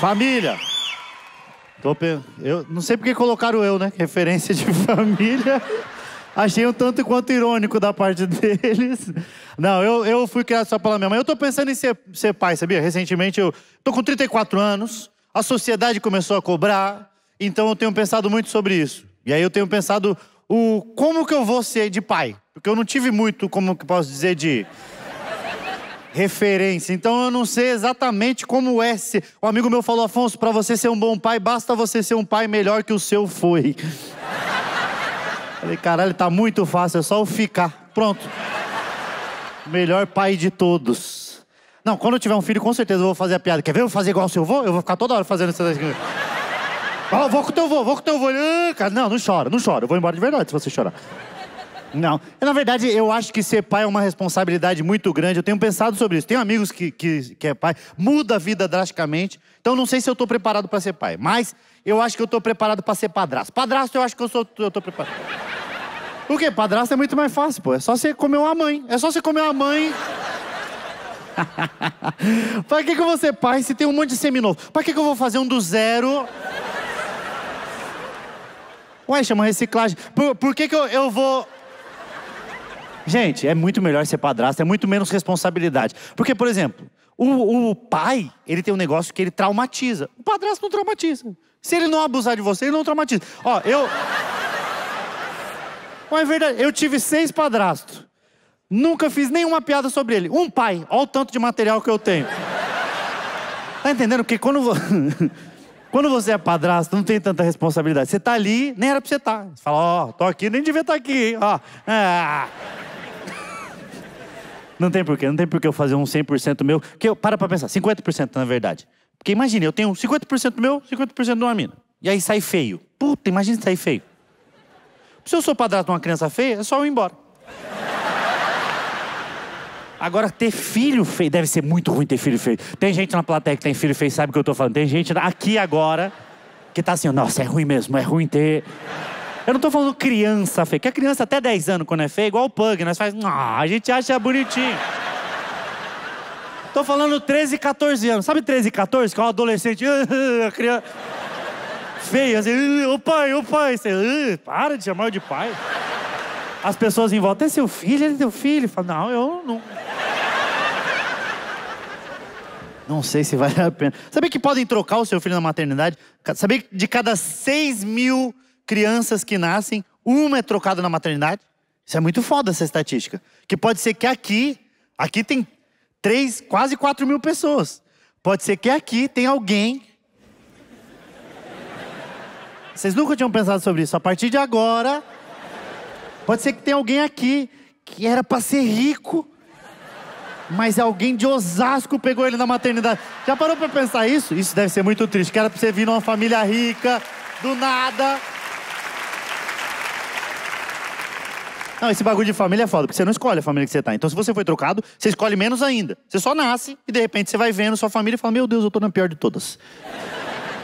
Família. Tô pe- Eu não sei porque colocaram eu, né? Referência de [LAUGHS] família. Achei um tanto quanto irônico da parte [LAUGHS] deles. Não, eu, eu fui criado só pela minha mãe. Eu tô pensando em ser, ser pai, sabia? Recentemente eu tô com 34 anos, a sociedade começou a cobrar, então eu tenho pensado muito sobre isso. E aí eu tenho pensado o como que eu vou ser de pai, porque eu não tive muito, como que posso dizer, de referência. Então eu não sei exatamente como é ser. Um amigo meu falou, Afonso, para você ser um bom pai, basta você ser um pai melhor que o seu foi. [LAUGHS] Falei, caralho, tá muito fácil, é só eu ficar. Pronto. Melhor pai de todos. Não, quando eu tiver um filho, com certeza eu vou fazer a piada. Quer ver eu fazer igual o seu avô? Eu vou ficar toda hora fazendo isso. Fala, vou com o teu avô, vou com o teu avô. Ah, cara, não, não chora, não chora. Eu vou embora de verdade se você chorar. Não. Na verdade, eu acho que ser pai é uma responsabilidade muito grande. Eu tenho pensado sobre isso. Tenho amigos que, que, que é pai, muda a vida drasticamente. Então, não sei se eu estou preparado para ser pai. Mas eu acho que eu estou preparado para ser padrasto. Padrasto, eu acho que eu sou, eu tô preparado. Por quê? Padrasto é muito mais fácil, pô. É só você comer uma mãe. É só você comer uma mãe. [LAUGHS] pra que, que eu vou ser pai se tem um monte de seminovo? Pra que, que eu vou fazer um do zero? Ué, chama reciclagem. Por, por que, que eu, eu vou. Gente, é muito melhor ser padrasto, é muito menos responsabilidade. Porque, por exemplo, o, o pai, ele tem um negócio que ele traumatiza. O padrasto não traumatiza. Se ele não abusar de você, ele não traumatiza. Ó, eu. Mas é verdade, eu tive seis padrastos. Nunca fiz nenhuma piada sobre ele. Um pai, olha o tanto de material que eu tenho. Tá entendendo? Porque quando, vo- [LAUGHS] quando você é padrasto, não tem tanta responsabilidade. Você tá ali, nem era pra você estar. Você fala, ó, tô aqui, nem devia estar aqui, hein? ó. Ah. Não tem porquê, não tem porquê eu fazer um 100% meu. Que eu, para pra pensar, 50% na verdade. Porque imagine, eu tenho 50% meu, 50% de uma mina. E aí sai feio. Puta, imagina sair feio. Se eu sou padrasto de uma criança feia, é só eu ir embora. Agora, ter filho feio, deve ser muito ruim ter filho feio. Tem gente na plateia que tem filho feio, sabe o que eu tô falando. Tem gente aqui agora que tá assim, nossa, é ruim mesmo, é ruim ter. Eu não tô falando criança feia, porque a criança até 10 anos, quando é feia, igual o pug, nós faz, ah, a gente acha bonitinho. Tô falando 13, 14 anos. Sabe 13, 14? Que é um adolescente, [LAUGHS] a criança feia, assim, ô pai, ô pai. Você, "Ah, para de chamar de pai. As pessoas em volta, é seu filho, ele é teu filho. Fala, não, eu não. Não sei se vale a pena. Sabia que podem trocar o seu filho na maternidade? Sabia que de cada 6 mil crianças que nascem, uma é trocada na maternidade? Isso é muito foda essa estatística. Que pode ser que aqui, aqui tem três, quase 4 mil pessoas. Pode ser que aqui tem alguém. Vocês nunca tinham pensado sobre isso. A partir de agora, pode ser que tenha alguém aqui que era para ser rico, mas alguém de Osasco pegou ele na maternidade. Já parou para pensar isso? Isso deve ser muito triste. Que era pra você vir numa família rica, do nada. Não, esse bagulho de família é foda, porque você não escolhe a família que você tá. Então, se você foi trocado, você escolhe menos ainda. Você só nasce e de repente você vai vendo sua família e fala: Meu Deus, eu tô na pior de todas.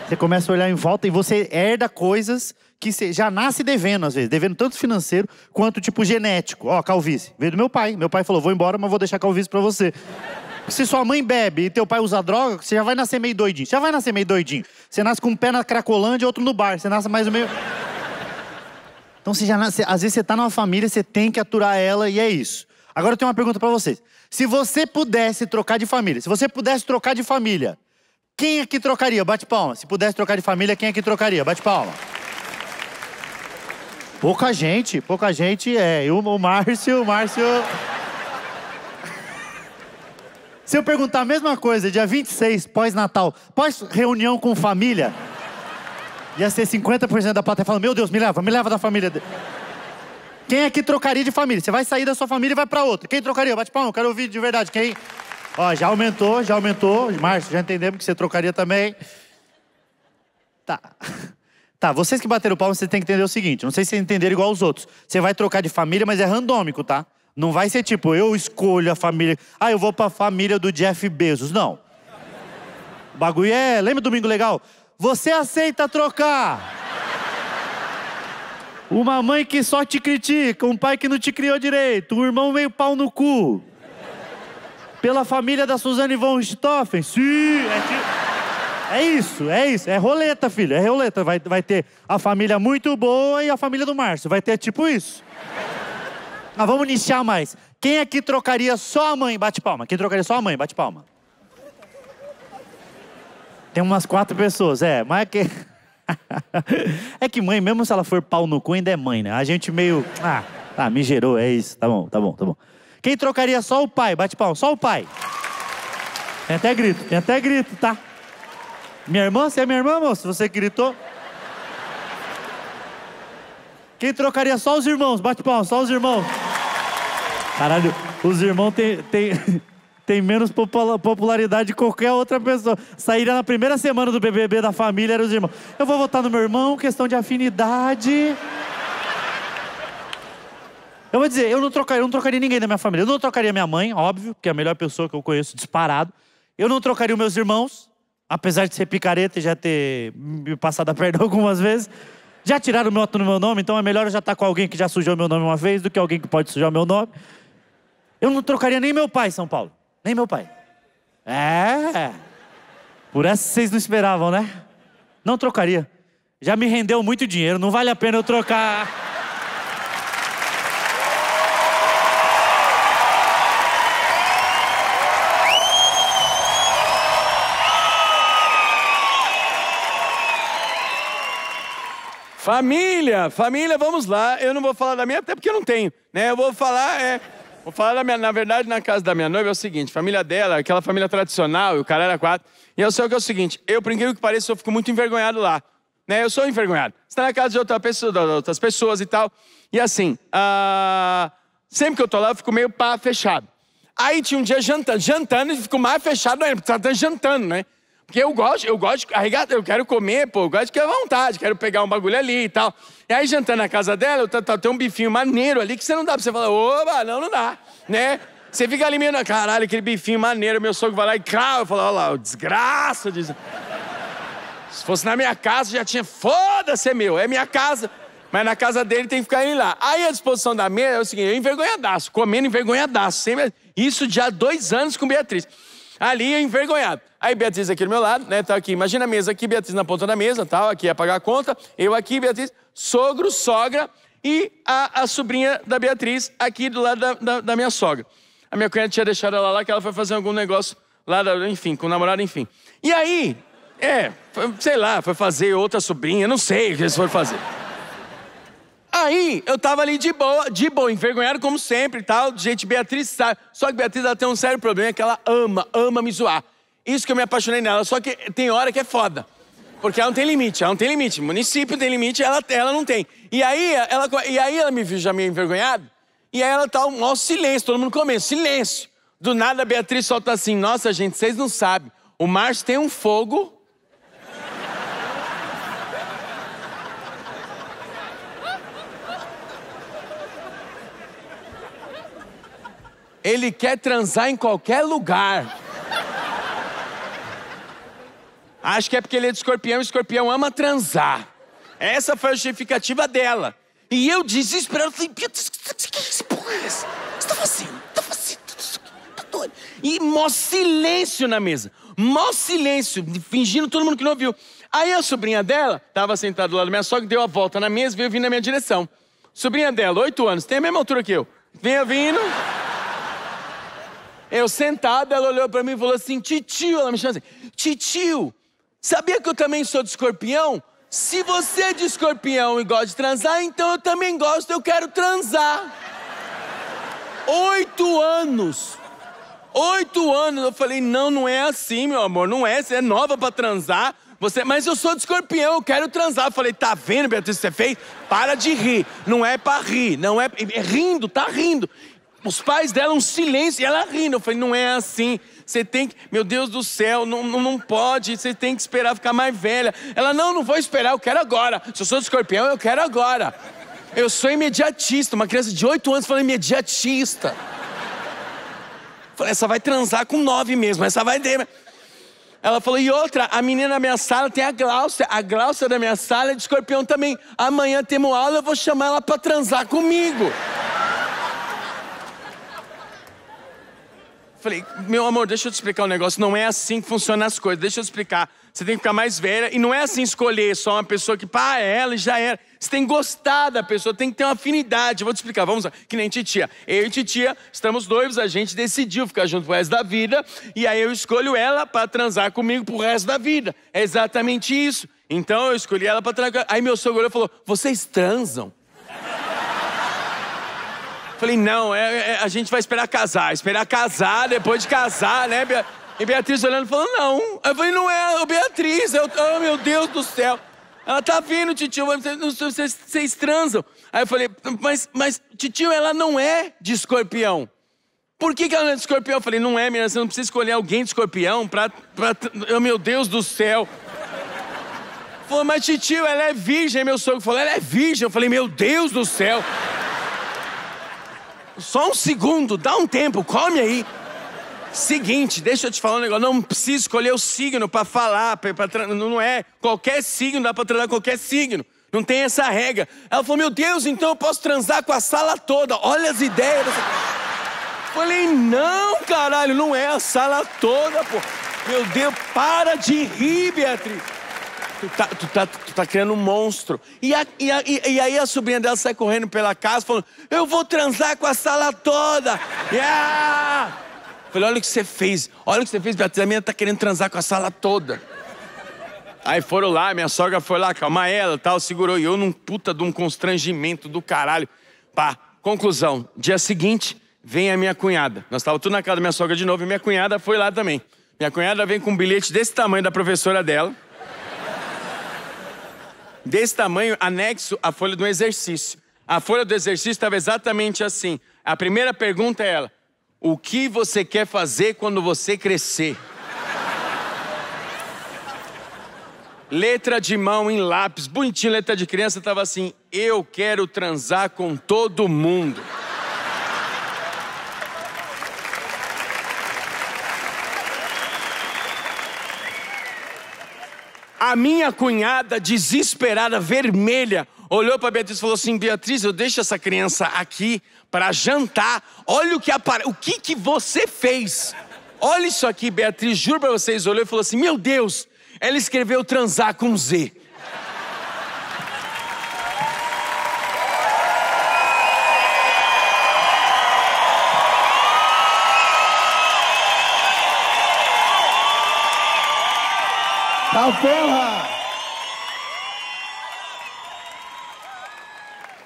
Você começa a olhar em volta e você herda coisas que você já nasce devendo, às vezes. Devendo tanto financeiro quanto, tipo, genético. Ó, calvície. Veio do meu pai. Meu pai falou, vou embora, mas vou deixar calvície pra você. Se sua mãe bebe e teu pai usa droga, você já vai nascer meio doidinho. Você já vai nascer meio doidinho. Você nasce com um pé na Cracolândia e outro no bar. Você nasce mais ou menos. Então você já nasce. Às vezes você tá numa família, você tem que aturar ela e é isso. Agora eu tenho uma pergunta pra vocês. Se você pudesse trocar de família, se você pudesse trocar de família, quem aqui trocaria? Bate palma. Se pudesse trocar de família, quem aqui trocaria? Bate palma. Pouca gente, pouca gente é. E o Márcio, o Márcio. Se eu perguntar a mesma coisa, dia 26, pós-Natal, pós-reunião com família, ia ser 50% da plateia falando: Meu Deus, me leva, me leva da família. dele." Quem aqui trocaria de família? Você vai sair da sua família e vai pra outra. Quem trocaria? Bate palma, eu quero ouvir de verdade. Quem? Ó, já aumentou, já aumentou. Márcio, já entendemos que você trocaria também. Tá. [LAUGHS] Tá, vocês que bateram palma, vocês têm que entender o seguinte: não sei se vocês entenderam igual os outros. Você vai trocar de família, mas é randômico, tá? Não vai ser tipo, eu escolho a família. Ah, eu vou pra família do Jeff Bezos. Não. O bagulho é. Lembra do Domingo Legal? Você aceita trocar. Uma mãe que só te critica, um pai que não te criou direito, um irmão meio pau no cu. Pela família da Suzane von Richthofen. Sim, é. É isso, é isso. É roleta, filho. É roleta. Vai, vai ter a família muito boa e a família do Márcio. Vai ter tipo isso. Mas vamos iniciar mais. Quem aqui trocaria só a mãe? Bate palma. Quem trocaria só a mãe? Bate palma. Tem umas quatro pessoas, é. Mas é que. [LAUGHS] é que mãe, mesmo se ela for pau no cu, ainda é mãe, né? A gente meio. Ah, tá, me gerou, é isso. Tá bom, tá bom, tá bom. Quem trocaria só o pai? Bate palma, só o pai. Tem até grito, tem até grito, tá? Minha irmã, você é minha irmã, moço? Você que gritou? Quem trocaria só os irmãos? Bate palma, só os irmãos. Caralho, os irmãos têm tem, [LAUGHS] tem menos popula- popularidade de qualquer outra pessoa. Sairia na primeira semana do BBB da família, eram os irmãos. Eu vou votar no meu irmão, questão de afinidade. Eu vou dizer, eu não trocaria, eu não trocaria ninguém da minha família. Eu não trocaria minha mãe, óbvio, que é a melhor pessoa que eu conheço disparado. Eu não trocaria os meus irmãos, apesar de ser picareta e já ter me passado a perna [LAUGHS] algumas vezes. Já tiraram o meu no meu nome, então é melhor eu já estar com alguém que já sujou meu nome uma vez do que alguém que pode sujar meu nome. Eu não trocaria nem meu pai, São Paulo. Nem meu pai. É. Por essa vocês não esperavam, né? Não trocaria. Já me rendeu muito dinheiro, não vale a pena eu trocar. Família, família, vamos lá. Eu não vou falar da minha, até porque eu não tenho, né? Eu vou falar, é. Vou falar da minha, na verdade, na casa da minha noiva é o seguinte: família dela, aquela família tradicional, e o cara era quatro. E eu sei o que é o seguinte: eu, por incrível que pareça, eu fico muito envergonhado lá. Né? Eu sou envergonhado. Você tá na casa de outra pessoa, de outras pessoas e tal. E assim, ah, sempre que eu tô lá, eu fico meio pá fechado. Aí tinha um dia jantando, jantando e fico mais fechado ainda, porque tá jantando, né? Porque eu gosto, eu gosto de carregar, eu quero comer, pô, eu gosto de ter vontade, quero pegar um bagulho ali e tal. E aí, jantando na casa dela, eu, tem um bifinho maneiro ali que você não dá pra você falar, oba, não, não dá, né? Você fica ali meio, caralho, aquele bifinho maneiro, meu sogro vai lá e crau, eu falo, olha lá, desgraça, diz. Se fosse na minha casa, já tinha, foda-se, é meu, é minha casa. Mas na casa dele tem que ficar ele lá. Aí a disposição da mesa é o seguinte, eu envergonhadaço, comendo envergonhadaço. Isso já há dois anos com Beatriz. Ali eu envergonhado. Aí Beatriz aqui do meu lado, né? Tá aqui, imagina a mesa aqui, Beatriz na ponta da mesa, tal, aqui é pagar a conta. Eu aqui, Beatriz, sogro, sogra e a, a sobrinha da Beatriz aqui do lado da, da, da minha sogra. A minha cunhada tinha deixado ela lá, que ela foi fazer algum negócio lá, da- enfim, com o namorado, enfim. E aí, é, foi, sei lá, foi fazer outra sobrinha, não sei o que eles foram fazer. Aí, eu tava ali de boa, de boa, envergonhado como sempre e tal. Gente, Beatriz sabe. Só que Beatriz ela tem um sério problema, que ela ama, ama me zoar. Isso que eu me apaixonei nela. Só que tem hora que é foda. Porque ela não tem limite, ela não tem limite. Município tem limite, ela, ela não tem. E aí, ela, e aí ela me viu já meio envergonhado. E aí ela tá um maior silêncio, todo mundo comendo, silêncio. Do nada a Beatriz solta assim, nossa gente, vocês não sabem. O Márcio tem um fogo Ele quer transar em qualquer lugar. Acho que é porque ele é de escorpião e escorpião ama transar. Essa foi a justificativa dela. E eu desesperado falei, que porra é essa? O que você tá fazendo? Tá fazendo? Tá não. E mó silêncio na mesa. Mó silêncio, fingindo todo mundo que não ouviu. Aí a sobrinha dela, estava sentada do lado da minha sogra, deu a volta na mesa e veio vindo na minha direção. Sobrinha dela, oito anos, tem a mesma altura que eu. Vinha vindo. Eu sentado, ela olhou para mim e falou assim: Titio, ela me chama assim: Titio, sabia que eu também sou de escorpião? Se você é de escorpião e gosta de transar, então eu também gosto, eu quero transar. Oito anos. Oito anos. Eu falei, não, não é assim, meu amor, não é. Você é nova para transar. Você, mas eu sou de escorpião, eu quero transar. Eu falei, tá vendo, Beatriz, você fez? Para de rir. Não é para rir, não é, é rindo, tá rindo. Os pais dela, um silêncio, e ela rindo. Eu falei, não é assim. Você tem que, meu Deus do céu, não, não, não pode, você tem que esperar ficar mais velha. Ela, não, não vou esperar, eu quero agora. Se eu sou de escorpião, eu quero agora. Eu sou imediatista, uma criança de 8 anos falando imediatista. Falei, essa vai transar com 9 mesmo, essa vai ter. Ela falou, e outra, a menina da minha sala tem a Glaucia. A Glaucia da minha sala é de escorpião também. Amanhã temos aula, eu vou chamar ela para transar comigo. Falei, meu amor, deixa eu te explicar um negócio. Não é assim que funcionam as coisas. Deixa eu te explicar. Você tem que ficar mais velha. E não é assim escolher só uma pessoa que, pá, é ela e já era. Você tem que gostar da pessoa, tem que ter uma afinidade. Vou te explicar. Vamos lá. Que nem titia. Eu e titia estamos noivos, a gente decidiu ficar junto pro resto da vida. E aí eu escolho ela para transar comigo pro resto da vida. É exatamente isso. Então eu escolhi ela para transar. Aí meu sogro olhou e falou: vocês transam? Falei, não, é, é, a gente vai esperar casar. Esperar casar, depois de casar, né? E Beatriz olhando falando, não. Eu falei, não é, Beatriz. Eu, oh, meu Deus do céu. Ela tá vindo, titio, vocês, vocês transam. Aí eu falei, mas, mas, titio, ela não é de escorpião. Por que, que ela não é de escorpião? Eu falei, não é, menina, você não precisa escolher alguém de escorpião pra. pra oh, meu Deus do céu. Falou, mas titio, ela é virgem. Meu sogro falou, ela é virgem. Eu falei, meu Deus do céu. Só um segundo, dá um tempo, come aí. Seguinte, deixa eu te falar um negócio. Não precisa escolher o signo para falar. Pra, pra, não é qualquer signo, dá para transar qualquer signo. Não tem essa regra. Ela falou: Meu Deus, então eu posso transar com a sala toda. Olha as ideias. Falei: Não, caralho, não é a sala toda, pô. Meu Deus, para de rir, Beatriz. Tu tá, tu tá, tu tá criando um monstro. E, a, e, a, e, aí a sobrinha dela sai correndo pela casa falando: Eu vou transar com a sala toda. Yeah! Falei: Olha o que você fez. Olha o que você fez, Beatriz. A minha tá querendo transar com a sala toda. Aí foram lá, minha sogra foi lá, calma ela tal, segurou. E eu num puta de um constrangimento do caralho. Pá, conclusão: dia seguinte, vem a minha cunhada. Nós estávamos tudo na casa da minha sogra de novo e minha cunhada foi lá também. Minha cunhada vem com um bilhete desse tamanho da professora dela desse tamanho, anexo à folha do exercício. A folha do exercício estava exatamente assim. A primeira pergunta é ela: O que você quer fazer quando você crescer? letra de mão em lápis, bonitinho, letra de criança, estava assim: Eu quero transar com todo mundo. A minha cunhada, desesperada, vermelha, olhou para Beatriz e falou assim: Beatriz, eu deixo essa criança aqui para jantar. Olha o que apare... o que, que você fez. Olha isso aqui, Beatriz, juro para vocês, olhou e falou assim: Meu Deus, ela escreveu transar com Z. Tá porra!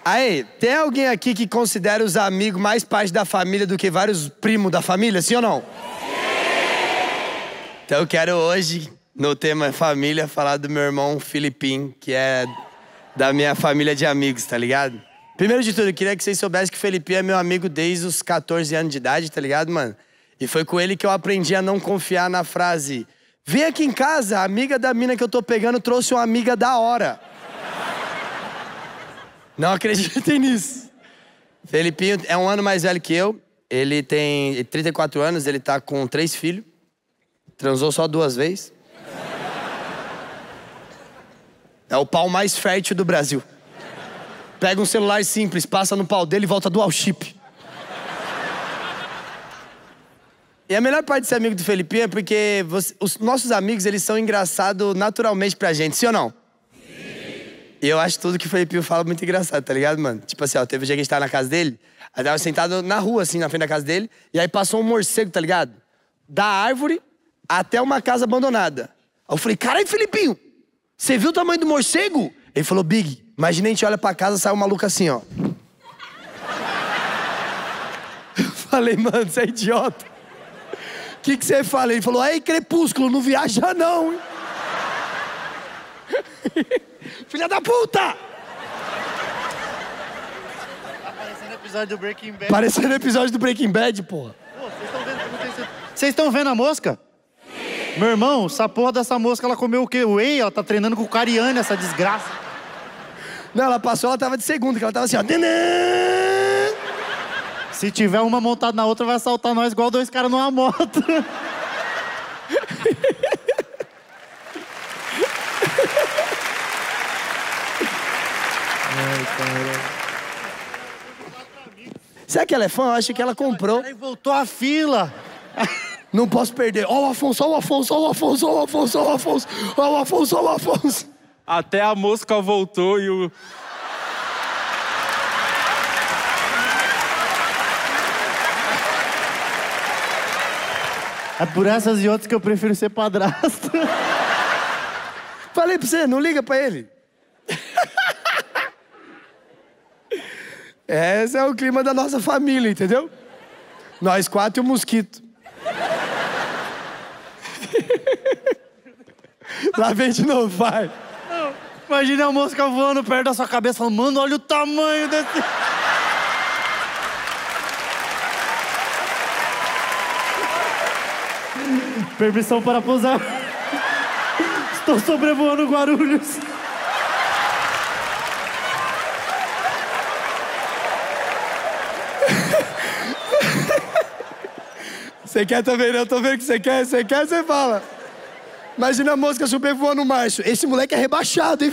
Aí, tem alguém aqui que considera os amigos mais parte da família do que vários primos da família, sim ou não? Então eu quero hoje, no tema família, falar do meu irmão Filipim, que é da minha família de amigos, tá ligado? Primeiro de tudo, eu queria que vocês soubessem que o Felipinho é meu amigo desde os 14 anos de idade, tá ligado, mano? E foi com ele que eu aprendi a não confiar na frase Vem aqui em casa, a amiga da mina que eu tô pegando trouxe uma amiga da hora. Não acreditem [LAUGHS] nisso. Felipinho é um ano mais velho que eu. Ele tem 34 anos, ele tá com três filhos. Transou só duas vezes. É o pau mais fértil do Brasil. Pega um celular simples, passa no pau dele e volta dual chip. E a melhor parte de ser amigo do Felipinho é porque você- os nossos amigos, eles são engraçados naturalmente pra gente, sim ou não? E eu acho tudo que o Felipinho fala muito engraçado, tá ligado, mano? Tipo assim, ó, teve um dia que a gente tava na casa dele, aí tava sentado na rua, assim, na frente da casa dele, e aí passou um morcego, tá ligado? Da árvore até uma casa abandonada. Aí eu falei, caralho, Felipinho, você viu o tamanho do morcego? Ele falou, Big, imagina a gente olha pra casa, sai um maluco assim, ó. [LAUGHS] Eu falei, mano, você é idiota. O que, que você fala? Ele falou, aí, crepúsculo, não viaja não, hein? [LAUGHS] Filha da puta! Parecendo episódio do Breaking Bad. Parecendo episódio do Breaking Bad, porra. Pô, vocês estão vendo? vendo a mosca? Meu irmão, essa porra dessa mosca, ela comeu o quê? Whey? Ela tá treinando com o Cariane, essa desgraça. Não, ela passou, ela tava de segunda, que ela tava assim, ó. Se tiver uma montada na outra, vai assaltar nós igual dois caras numa moto. Será que ela é fã? Eu acho que ela comprou. Aí voltou a fila. Não posso perder. Ó o Afonso, ó o Afonso, ó o Afonso, ó o Afonso, ó o Afonso, ó o Afonso, ó o Afonso. Até a mosca voltou e o. É por essas e outras que eu prefiro ser padrasto. Falei pra você, não liga pra ele. Esse é o clima da nossa família, entendeu? Nós quatro e o mosquito. Lá vem de novo, vai. Imagina a mosca voando perto da sua cabeça, falando, mano, olha o tamanho desse. Permissão para pousar. Estou sobrevoando Guarulhos. Você quer também, né? Eu tô vendo que você quer. Você quer, você fala. Imagina a mosca super voando macho. Esse moleque é rebaixado, hein?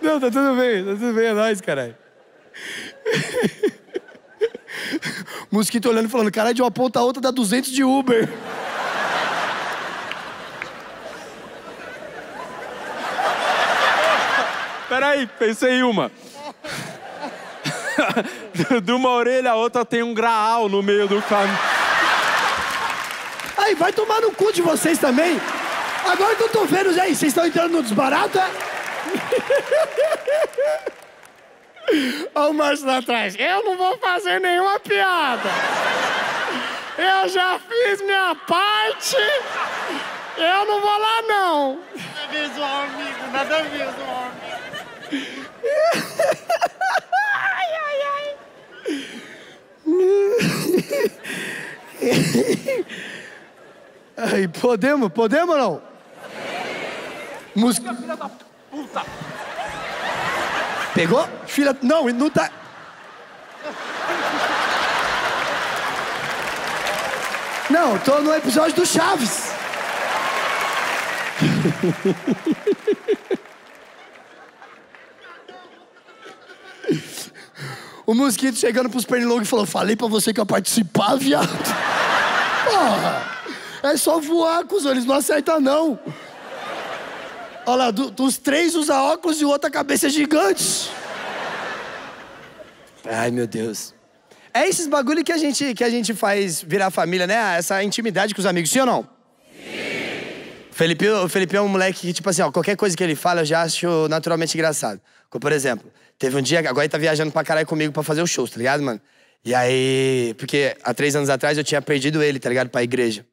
Não, tá tudo bem, tá tudo bem, é nóis, caralho. [LAUGHS] Mosquito olhando e falando, caralho, de uma ponta a outra dá 200 de Uber. [LAUGHS] Peraí, pensei em uma. [LAUGHS] De uma orelha a outra tem um graal no meio do caminho. Aí, vai tomar no cu de vocês também. Agora que eu tô vendo, aí, vocês estão entrando no desbarato, é? Olha o Márcio lá atrás. Eu não vou fazer nenhuma piada. Eu já fiz minha parte. Eu não vou lá, não. Nada visual, amigo, nada visual, amigo. Aí, podemos? Podemos ou não? Música. Filha da puta! Pegou? Filha. Não, não tá. Não, tô no episódio do Chaves. [LAUGHS] O mosquito chegando pros pernilongos e falou: Falei pra você que ia participar, viado. [LAUGHS] Porra! É só voar, cuzão, eles não acertam, não. Olha lá, do- dos três usa óculos e o outro a cabeça é gigante. Ai, meu Deus. É esses bagulho que a gente, que a gente faz virar família, né? Essa intimidade com os amigos, sim ou não? Felipe, o Felipe é um moleque que, tipo assim, ó, qualquer coisa que ele fala eu já acho naturalmente engraçado. Como, por exemplo, teve um dia, agora ele tá viajando pra caralho comigo pra fazer os shows, tá ligado, mano? E aí, porque há três anos atrás eu tinha perdido ele, tá ligado, pra igreja.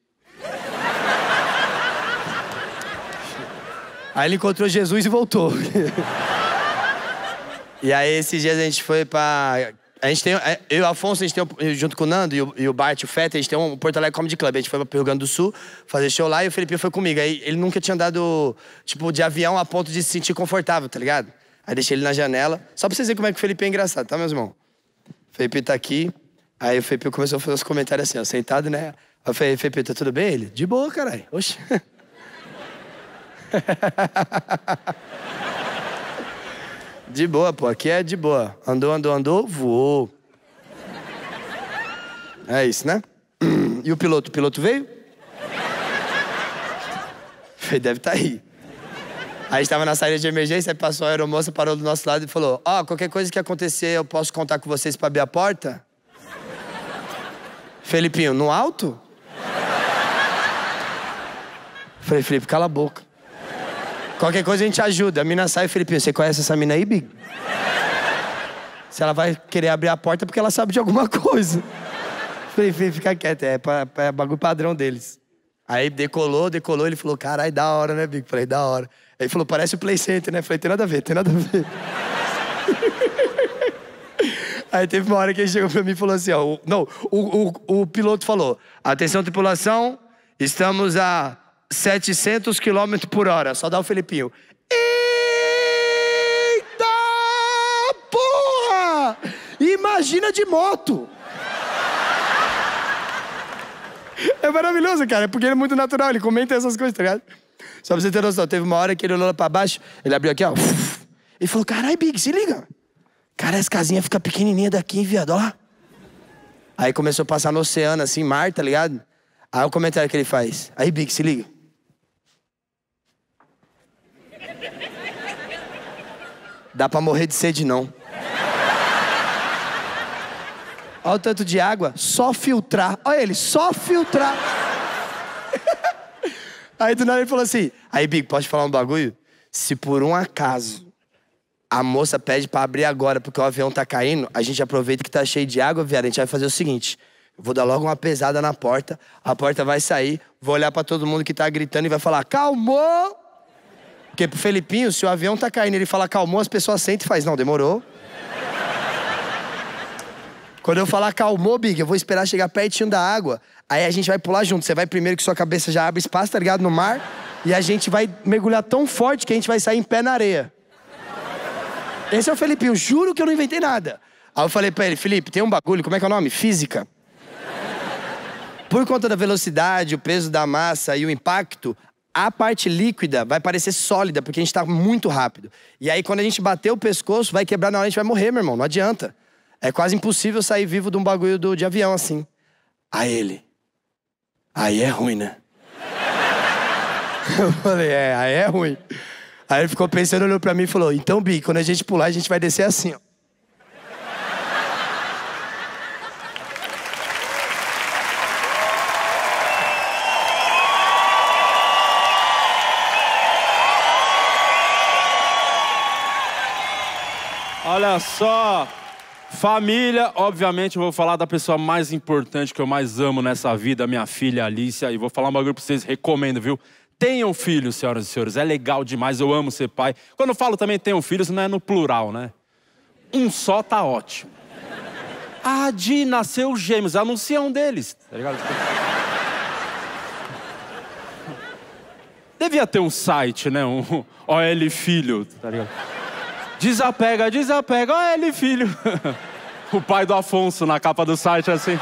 Aí ele encontrou Jesus e voltou. [LAUGHS] e aí, esses dias a gente foi pra. A gente tem. é, Eu e o Afonso, a gente tem, junto com o Nando e o, Bart, o Feta, a gente tem um Porto Alegre Comedy Club. A gente foi pro Rio Grande do Sul fazer show lá e o Felipe foi comigo. Aí ele nunca tinha andado, tipo, de avião a ponto de se sentir confortável, tá ligado? Aí deixei ele na janela. Só pra vocês verem como é que o Felipe é engraçado, tá, meus irmãos? O Felipe tá aqui. Aí o Felipe começou a fazer os comentários assim, ó, sentado, né? Aí eu falei, Felipe, tá tudo bem? Ele, de boa, caralho. Oxe. [LAUGHS] [LAUGHS] De boa, pô. Aqui é de boa. Andou, andou, andou, voou. É isso, né? [CLEARS THROAT] E o piloto? O piloto veio? [LAUGHS] Falei, deve estar tá aí. Aí a gente tava na saída de emergência, passou a aeromoça, parou do nosso lado e falou: Ó, oh, qualquer coisa que acontecer, eu posso contar com vocês pra abrir a porta? [LAUGHS] Felipinho, no alto? Falei, Felipe, cala a boca. Qualquer coisa a gente ajuda. A mina sai, Felipinho, você conhece essa mina aí, Big? Se ela vai querer abrir a porta é porque ela sabe de alguma coisa. Felipe, fica quieto, é, é bagulho padrão deles. Aí decolou, decolou, ele falou, caralho, da hora, né, Big? Falei, da hora. Ele falou, parece o Play Center, né? Falei, tem nada a ver, tem nada a ver. [LAUGHS] Aí teve uma hora que ele chegou pra mim e falou assim, ó, o, não, o, o, o piloto falou, atenção tripulação, estamos a 700 km por hora, só dá o Felipinho. Eita porra! Imagina de moto! É maravilhoso, cara, porque ele é muito natural, ele comenta essas coisas, tá ligado? Só pra você ter noção, teve uma hora que ele olhou lá pra baixo, ele abriu aqui, ó. E falou: Caralho, Big, se liga. Cara, essa casinha fica pequenininha daqui, viado, ó. Aí começou a passar no oceano, assim, mar, tá ligado? Aí o comentário que ele faz: Aí, Big, se liga. Dá pra morrer de sede, não. Olha o tanto de água, só filtrar. Olha ele, só filtrar. [LAUGHS] Aí do nada ele falou assim: Aí, Big, pode falar um bagulho? Se por um acaso a moça pede para abrir agora porque o avião tá caindo, a gente aproveita que tá cheio de água, viado. A gente vai fazer o seguinte: vou dar logo uma pesada na porta, a porta vai sair, vou olhar para todo mundo que tá gritando e vai falar: calmou! Porque pro Felipinho, se o avião tá caindo ele fala calmou, as pessoas sentem e faz: não, demorou. Quando eu falar calmou, Big, eu vou esperar chegar pertinho da água. Aí a gente vai pular junto. Você vai primeiro que sua cabeça já abre espaço, tá ligado? No mar. E a gente vai mergulhar tão forte que a gente vai sair em pé na areia. Esse é o Felipinho. Juro que eu não inventei nada. Aí eu falei pra ele, Felipe, tem um bagulho, como é que é o nome? Física. Por conta da velocidade, o peso da massa e o impacto, a parte líquida vai parecer sólida, porque a gente tá muito rápido. E aí, quando a gente bater o pescoço, vai quebrar na hora, a gente vai morrer, meu irmão. Não adianta. É quase impossível sair vivo de um bagulho do, de avião assim. Aí ele. Aí é ruim, né? [LAUGHS] Eu falei, é, aí é ruim. Aí ele ficou pensando, olhou pra mim e falou: Então, Bi, quando a gente pular, a gente vai descer assim, ó. Olha só, Família, obviamente, eu vou falar da pessoa mais importante que eu mais amo nessa vida, minha filha Alicia, e vou falar um bagulho pra vocês, recomendo, viu? Tenham filhos, senhoras e senhores, é legal demais, eu amo ser pai. Quando eu falo também tenham filhos, não é no plural, né? Um só tá ótimo. Ah, Di, nasceu gêmeos, anuncia um deles, tá ligado? Devia ter um site, né? Um OL Filho, tá ligado? Desapega, desapega. Olha ele, filho. [LAUGHS] o pai do Afonso na capa do site assim.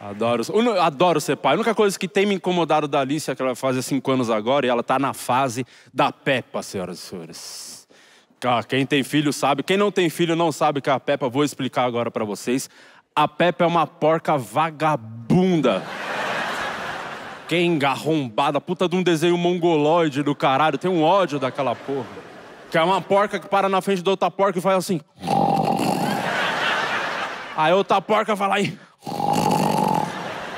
Adoro, adoro ser pai. A única coisa que tem me incomodado da Alice é que ela faz cinco anos agora e ela está na fase da Peppa, senhoras e senhores. Quem tem filho sabe, quem não tem filho não sabe que a Peppa, vou explicar agora para vocês. A Peppa é uma porca vagabunda. Quem arrombada, puta de um desenho mongoloide do caralho, tem um ódio daquela porra. Que é uma porca que para na frente da outra porca e faz assim. Aí outra porca vai lá e.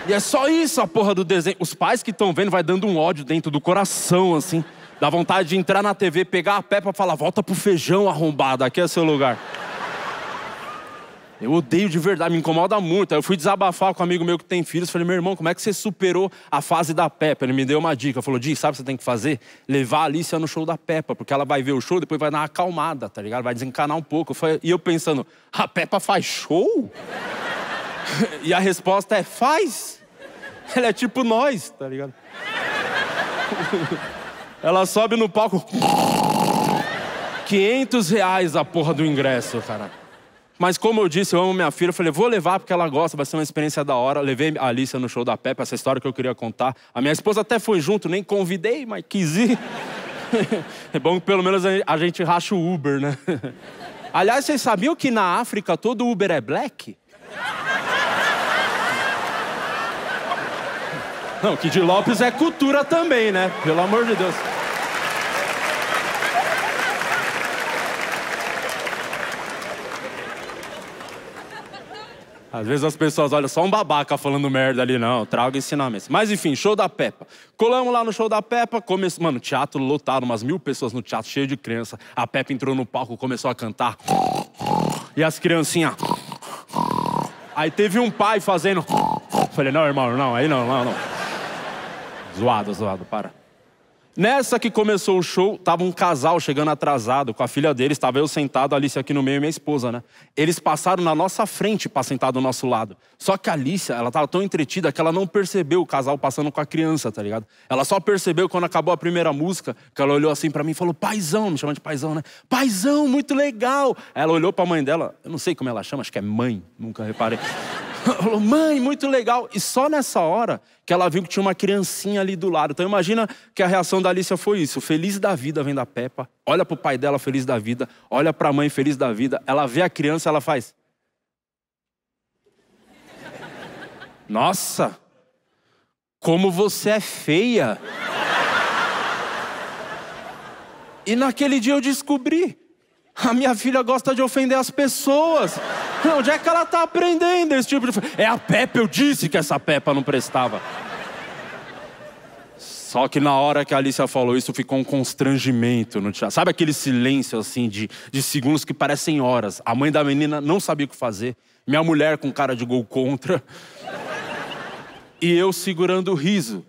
E é só isso a porra do desenho. Os pais que estão vendo vai dando um ódio dentro do coração, assim. Dá vontade de entrar na TV, pegar a pé pra falar, volta pro feijão arrombado, aqui é seu lugar. Eu odeio de verdade, me incomoda muito. Aí eu fui desabafar com um amigo meu que tem filhos. Falei, meu irmão, como é que você superou a fase da Peppa? Ele me deu uma dica. Falou, Di, sabe o que você tem que fazer? Levar a Alicia no show da Peppa, porque ela vai ver o show, depois vai dar uma acalmada, tá ligado? Vai desencanar um pouco. E eu pensando, a Peppa faz show? [LAUGHS] e a resposta é, faz. Ela é tipo nós, tá ligado? [LAUGHS] ela sobe no palco. [LAUGHS] 500 reais a porra do ingresso, cara. Mas como eu disse, eu amo minha filha. Eu falei, vou levar porque ela gosta, vai ser uma experiência da hora. levei a Alicia no show da Peppa, essa história que eu queria contar. A minha esposa até foi junto, nem convidei, mas quis ir. [LAUGHS] É bom que pelo menos a gente racha o Uber, né? [LAUGHS] Aliás, vocês sabiam que na África todo Uber é black? Não, que de Lopes é cultura também, né? Pelo amor de Deus. Às vezes as pessoas olham só um babaca falando merda ali, não, traga ensinamentos. Mas enfim, show da Peppa. Colamos lá no show da Peppa, come... mano, teatro lotado, umas mil pessoas no teatro, cheio de criança. A Peppa entrou no palco, começou a cantar. E as criancinhas. Aí teve um pai fazendo. Falei, não, irmão, não, aí não, não, não. Zoado, zoado, para. Nessa que começou o show, tava um casal chegando atrasado com a filha deles, estava eu sentado, a Alice aqui no meio e minha esposa, né? Eles passaram na nossa frente para sentar do nosso lado. Só que a Alice, ela tava tão entretida que ela não percebeu o casal passando com a criança, tá ligado? Ela só percebeu quando acabou a primeira música, que ela olhou assim para mim e falou: "Paizão", me chama de paizão, né? "Paizão, muito legal". Ela olhou para a mãe dela, eu não sei como ela chama, acho que é mãe, nunca reparei. [COUGHS] Falou, mãe, muito legal. E só nessa hora que ela viu que tinha uma criancinha ali do lado. Então imagina que a reação da Alicia foi isso. Feliz da vida vem da Peppa, olha pro pai dela feliz da vida, olha pra mãe feliz da vida. Ela vê a criança, ela faz. [LAUGHS] Nossa, como você é feia. E naquele dia eu descobri. A minha filha gosta de ofender as pessoas. Onde é que ela está aprendendo esse tipo de. É a Pepa, eu disse que essa Pepa não prestava. Só que na hora que a Alicia falou isso, ficou um constrangimento no teatro. Sabe aquele silêncio assim de, de segundos que parecem horas? A mãe da menina não sabia o que fazer. Minha mulher com cara de gol contra. E eu segurando o riso.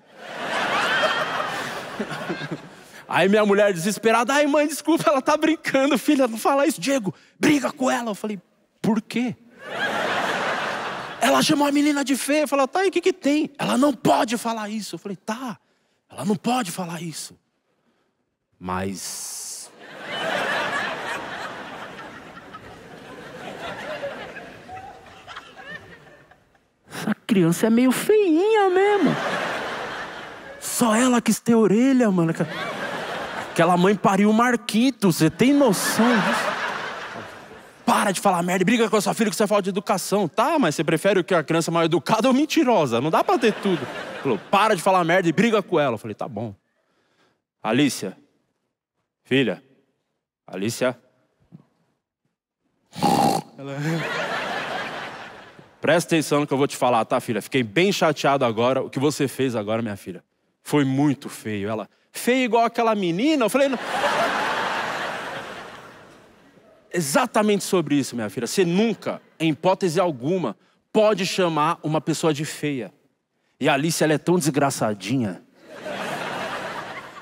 Aí minha mulher desesperada, ai mãe, desculpa, ela tá brincando, filha, não fala isso. Diego, briga com ela. Eu falei, por quê? Ela chamou a menina de feia. Eu falei, tá, e o que, que tem? Ela não pode falar isso. Eu falei, tá, ela não pode falar isso. Mas. Essa criança é meio feinha mesmo. Só ela quis ter orelha, mano. Aquela mãe pariu o Marquito, você tem noção disso? Para de falar merda, briga com a sua filha que você fala de educação. Tá, mas você prefere o que a criança mal educada ou mentirosa? Não dá pra ter tudo. Falou, para de falar merda e briga com ela. Eu falei, tá bom. Alícia, filha, Alícia. Ela... [LAUGHS] Presta atenção no que eu vou te falar, tá, filha? Fiquei bem chateado agora. O que você fez agora, minha filha, foi muito feio. Ela, feio igual aquela menina? Eu falei, não exatamente sobre isso, minha filha. Você nunca, em hipótese alguma, pode chamar uma pessoa de feia. E a Alice, ela é tão desgraçadinha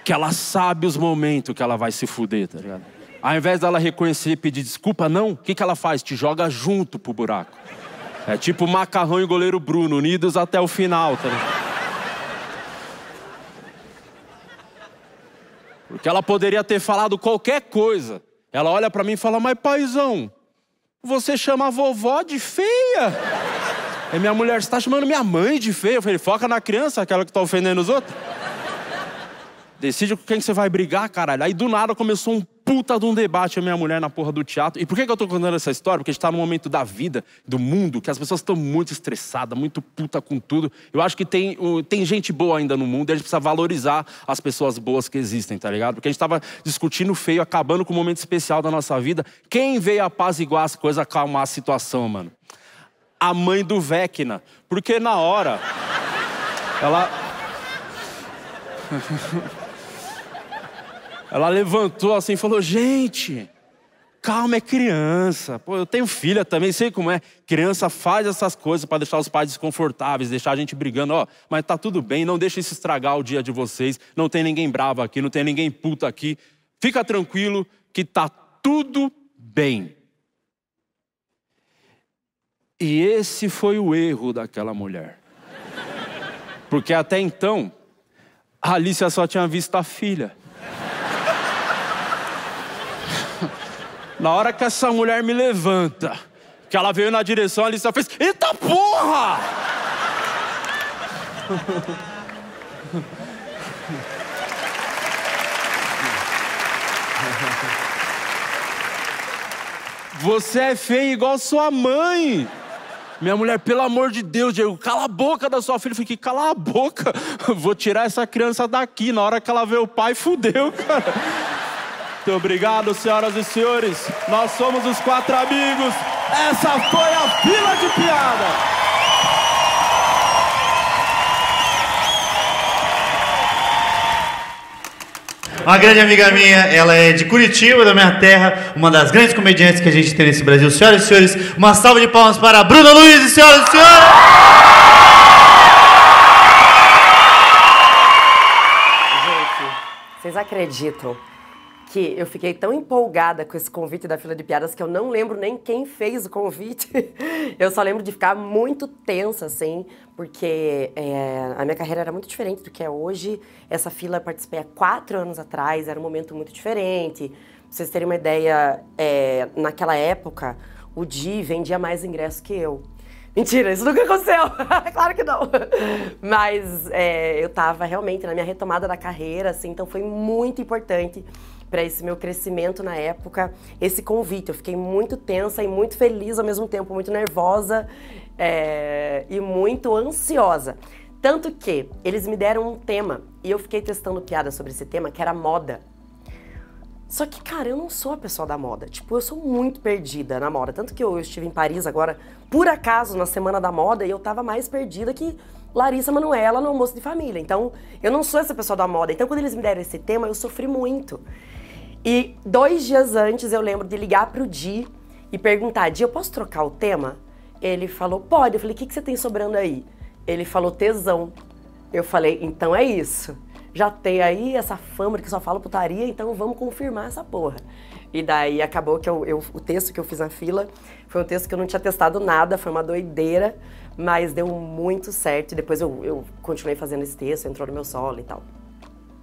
que ela sabe os momentos que ela vai se fuder, tá ligado? Ao invés dela reconhecer e pedir desculpa, não, o que, que ela faz? Te joga junto pro buraco. É tipo macarrão e goleiro Bruno, unidos até o final, tá ligado? Porque ela poderia ter falado qualquer coisa. Ela olha para mim e fala: Mas paizão, você chama a vovó de feia? E minha mulher está chamando minha mãe de feia. Eu falei: Foca na criança, aquela que está ofendendo os outros. Decide com quem você vai brigar, caralho. Aí do nada começou um puta de um debate a minha mulher na porra do teatro. E por que, eu tô contando essa história? Porque a gente tá num momento da vida, do mundo, que as pessoas estão muito estressadas, muito puta com tudo. Eu acho que tem, tem gente boa ainda no mundo e a gente precisa valorizar as pessoas boas que existem, tá ligado? Porque a gente tava discutindo feio, acabando com um momento especial da nossa vida. Quem veio apaziguar as coisas, acalmar a situação, mano? A mãe do Vecna. Porque na hora, ela. [LAUGHS] Ela levantou assim e falou: Gente, calma, é criança. Pô, eu tenho filha também, sei como é. Criança faz essas coisas para deixar os pais desconfortáveis, deixar a gente brigando. Ó, mas tá tudo bem, não deixa isso estragar o dia de vocês. Não tem ninguém bravo aqui, não tem ninguém puto aqui. Fica tranquilo que tá tudo bem. E esse foi o erro daquela mulher. Porque até então, a Alicia só tinha visto a filha. Na hora que essa mulher me levanta, que ela veio na direção, a Alicia fez: Eita porra! Você é feio igual sua mãe. Minha mulher, pelo amor de Deus, Diego, cala a boca da sua filha. Eu fiquei, cala a boca. [LAUGHS] Vou tirar essa criança daqui. Na hora que ela vê o pai, fudeu, cara. Muito obrigado, senhoras e senhores. Nós somos os quatro amigos. Essa foi a fila de piada. Uma grande amiga minha, ela é de Curitiba, da minha terra, uma das grandes comediantes que a gente tem nesse Brasil. Senhoras e senhores, uma salva de palmas para a Bruna Luiz, senhoras e senhores! Vocês acreditam que eu fiquei tão empolgada com esse convite da fila de piadas que eu não lembro nem quem fez o convite. [LAUGHS] Eu só lembro de ficar muito tensa, assim, porque é, a minha carreira era muito diferente do que é hoje. Essa fila eu participei há quatro anos atrás, era um momento muito diferente. Pra vocês terem uma ideia, é, naquela época, o Di vendia mais ingressos que eu. Mentira, isso nunca aconteceu. [LAUGHS] claro que não. Mas é, eu estava realmente na minha retomada da carreira, assim, então foi muito importante para esse meu crescimento na época, esse convite. Eu fiquei muito tensa e muito feliz ao mesmo tempo, muito nervosa é, e muito ansiosa. Tanto que eles me deram um tema e eu fiquei testando piada sobre esse tema, que era moda. Só que, cara, eu não sou a pessoa da moda. Tipo, eu sou muito perdida na moda. Tanto que eu, eu estive em Paris agora, por acaso, na Semana da Moda, e eu tava mais perdida que Larissa Manoela no almoço de família. Então, eu não sou essa pessoa da moda. Então, quando eles me deram esse tema, eu sofri muito. E dois dias antes eu lembro de ligar pro Di e perguntar: Di, eu posso trocar o tema? Ele falou: pode. Eu falei: o que, que você tem sobrando aí? Ele falou: tesão. Eu falei: então é isso. Já tem aí essa fama de que só fala putaria, então vamos confirmar essa porra. E daí acabou que eu, eu, o texto que eu fiz na fila foi um texto que eu não tinha testado nada, foi uma doideira, mas deu muito certo. Depois eu, eu continuei fazendo esse texto, entrou no meu solo e tal.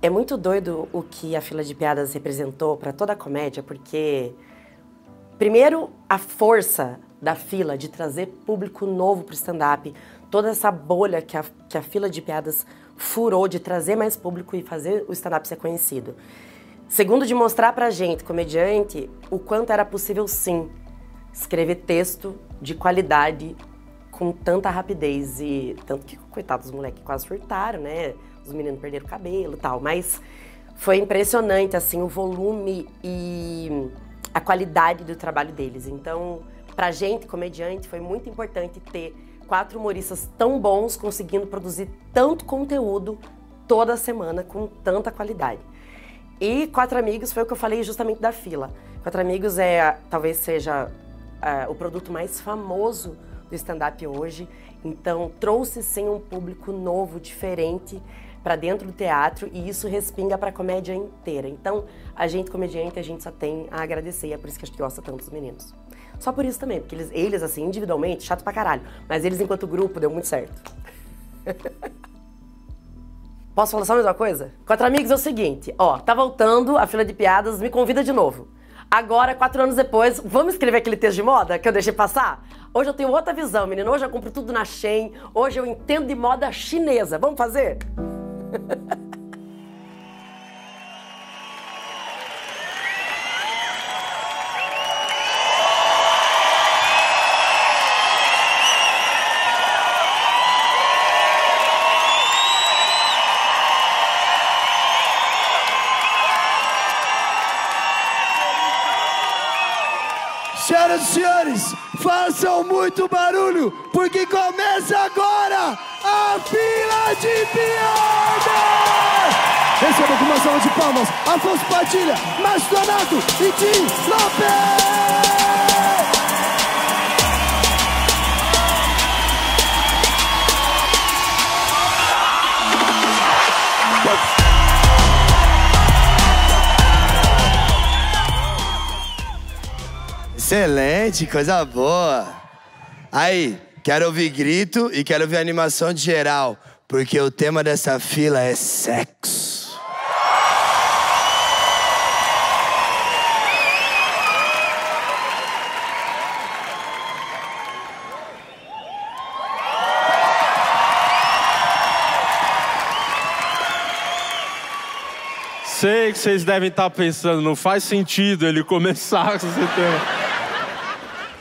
É muito doido o que a fila de piadas representou para toda a comédia, porque primeiro a força da fila de trazer público novo para o stand-up, toda essa bolha que a, que a fila de piadas furou de trazer mais público e fazer o stand-up ser conhecido. Segundo, de mostrar pra gente, comediante, o quanto era possível sim escrever texto de qualidade com tanta rapidez e tanto que coitados dos moleques quase furtaram, né? os meninos perderam o cabelo e tal, mas foi impressionante assim o volume e a qualidade do trabalho deles. Então, pra gente, comediante, foi muito importante ter quatro humoristas tão bons conseguindo produzir tanto conteúdo toda semana com tanta qualidade. E Quatro Amigos foi o que eu falei justamente da fila. Quatro Amigos é talvez seja uh, o produto mais famoso do stand-up hoje. Então trouxe sim um público novo, diferente para dentro do teatro e isso respinga para a comédia inteira. Então, a gente comediante, a gente só tem a agradecer, e é por isso que a gente gosta tanto dos meninos. Só por isso também, porque eles, eles assim, individualmente, chato pra caralho, mas eles enquanto grupo deu muito certo. [LAUGHS] Posso falar só mais uma coisa? Quatro Amigos é o seguinte, ó, tá voltando a fila de piadas, me convida de novo. Agora, quatro anos depois, vamos escrever aquele texto de moda que eu deixei passar? Hoje eu tenho outra visão, menino. Hoje eu compro tudo na Shein. Hoje eu entendo de moda chinesa. Vamos fazer? [LAUGHS] Senhoras e senhores, façam muito barulho, porque começa agora a fila de piada! Receba com uma salva de palmas Afonso Padilha, Márcio Donato e Tim Lopes! Excelente, coisa boa. Aí, quero ouvir grito e quero ouvir animação de geral, porque o tema dessa fila é sexo. sei que vocês devem estar pensando, não faz sentido ele começar com esse tema.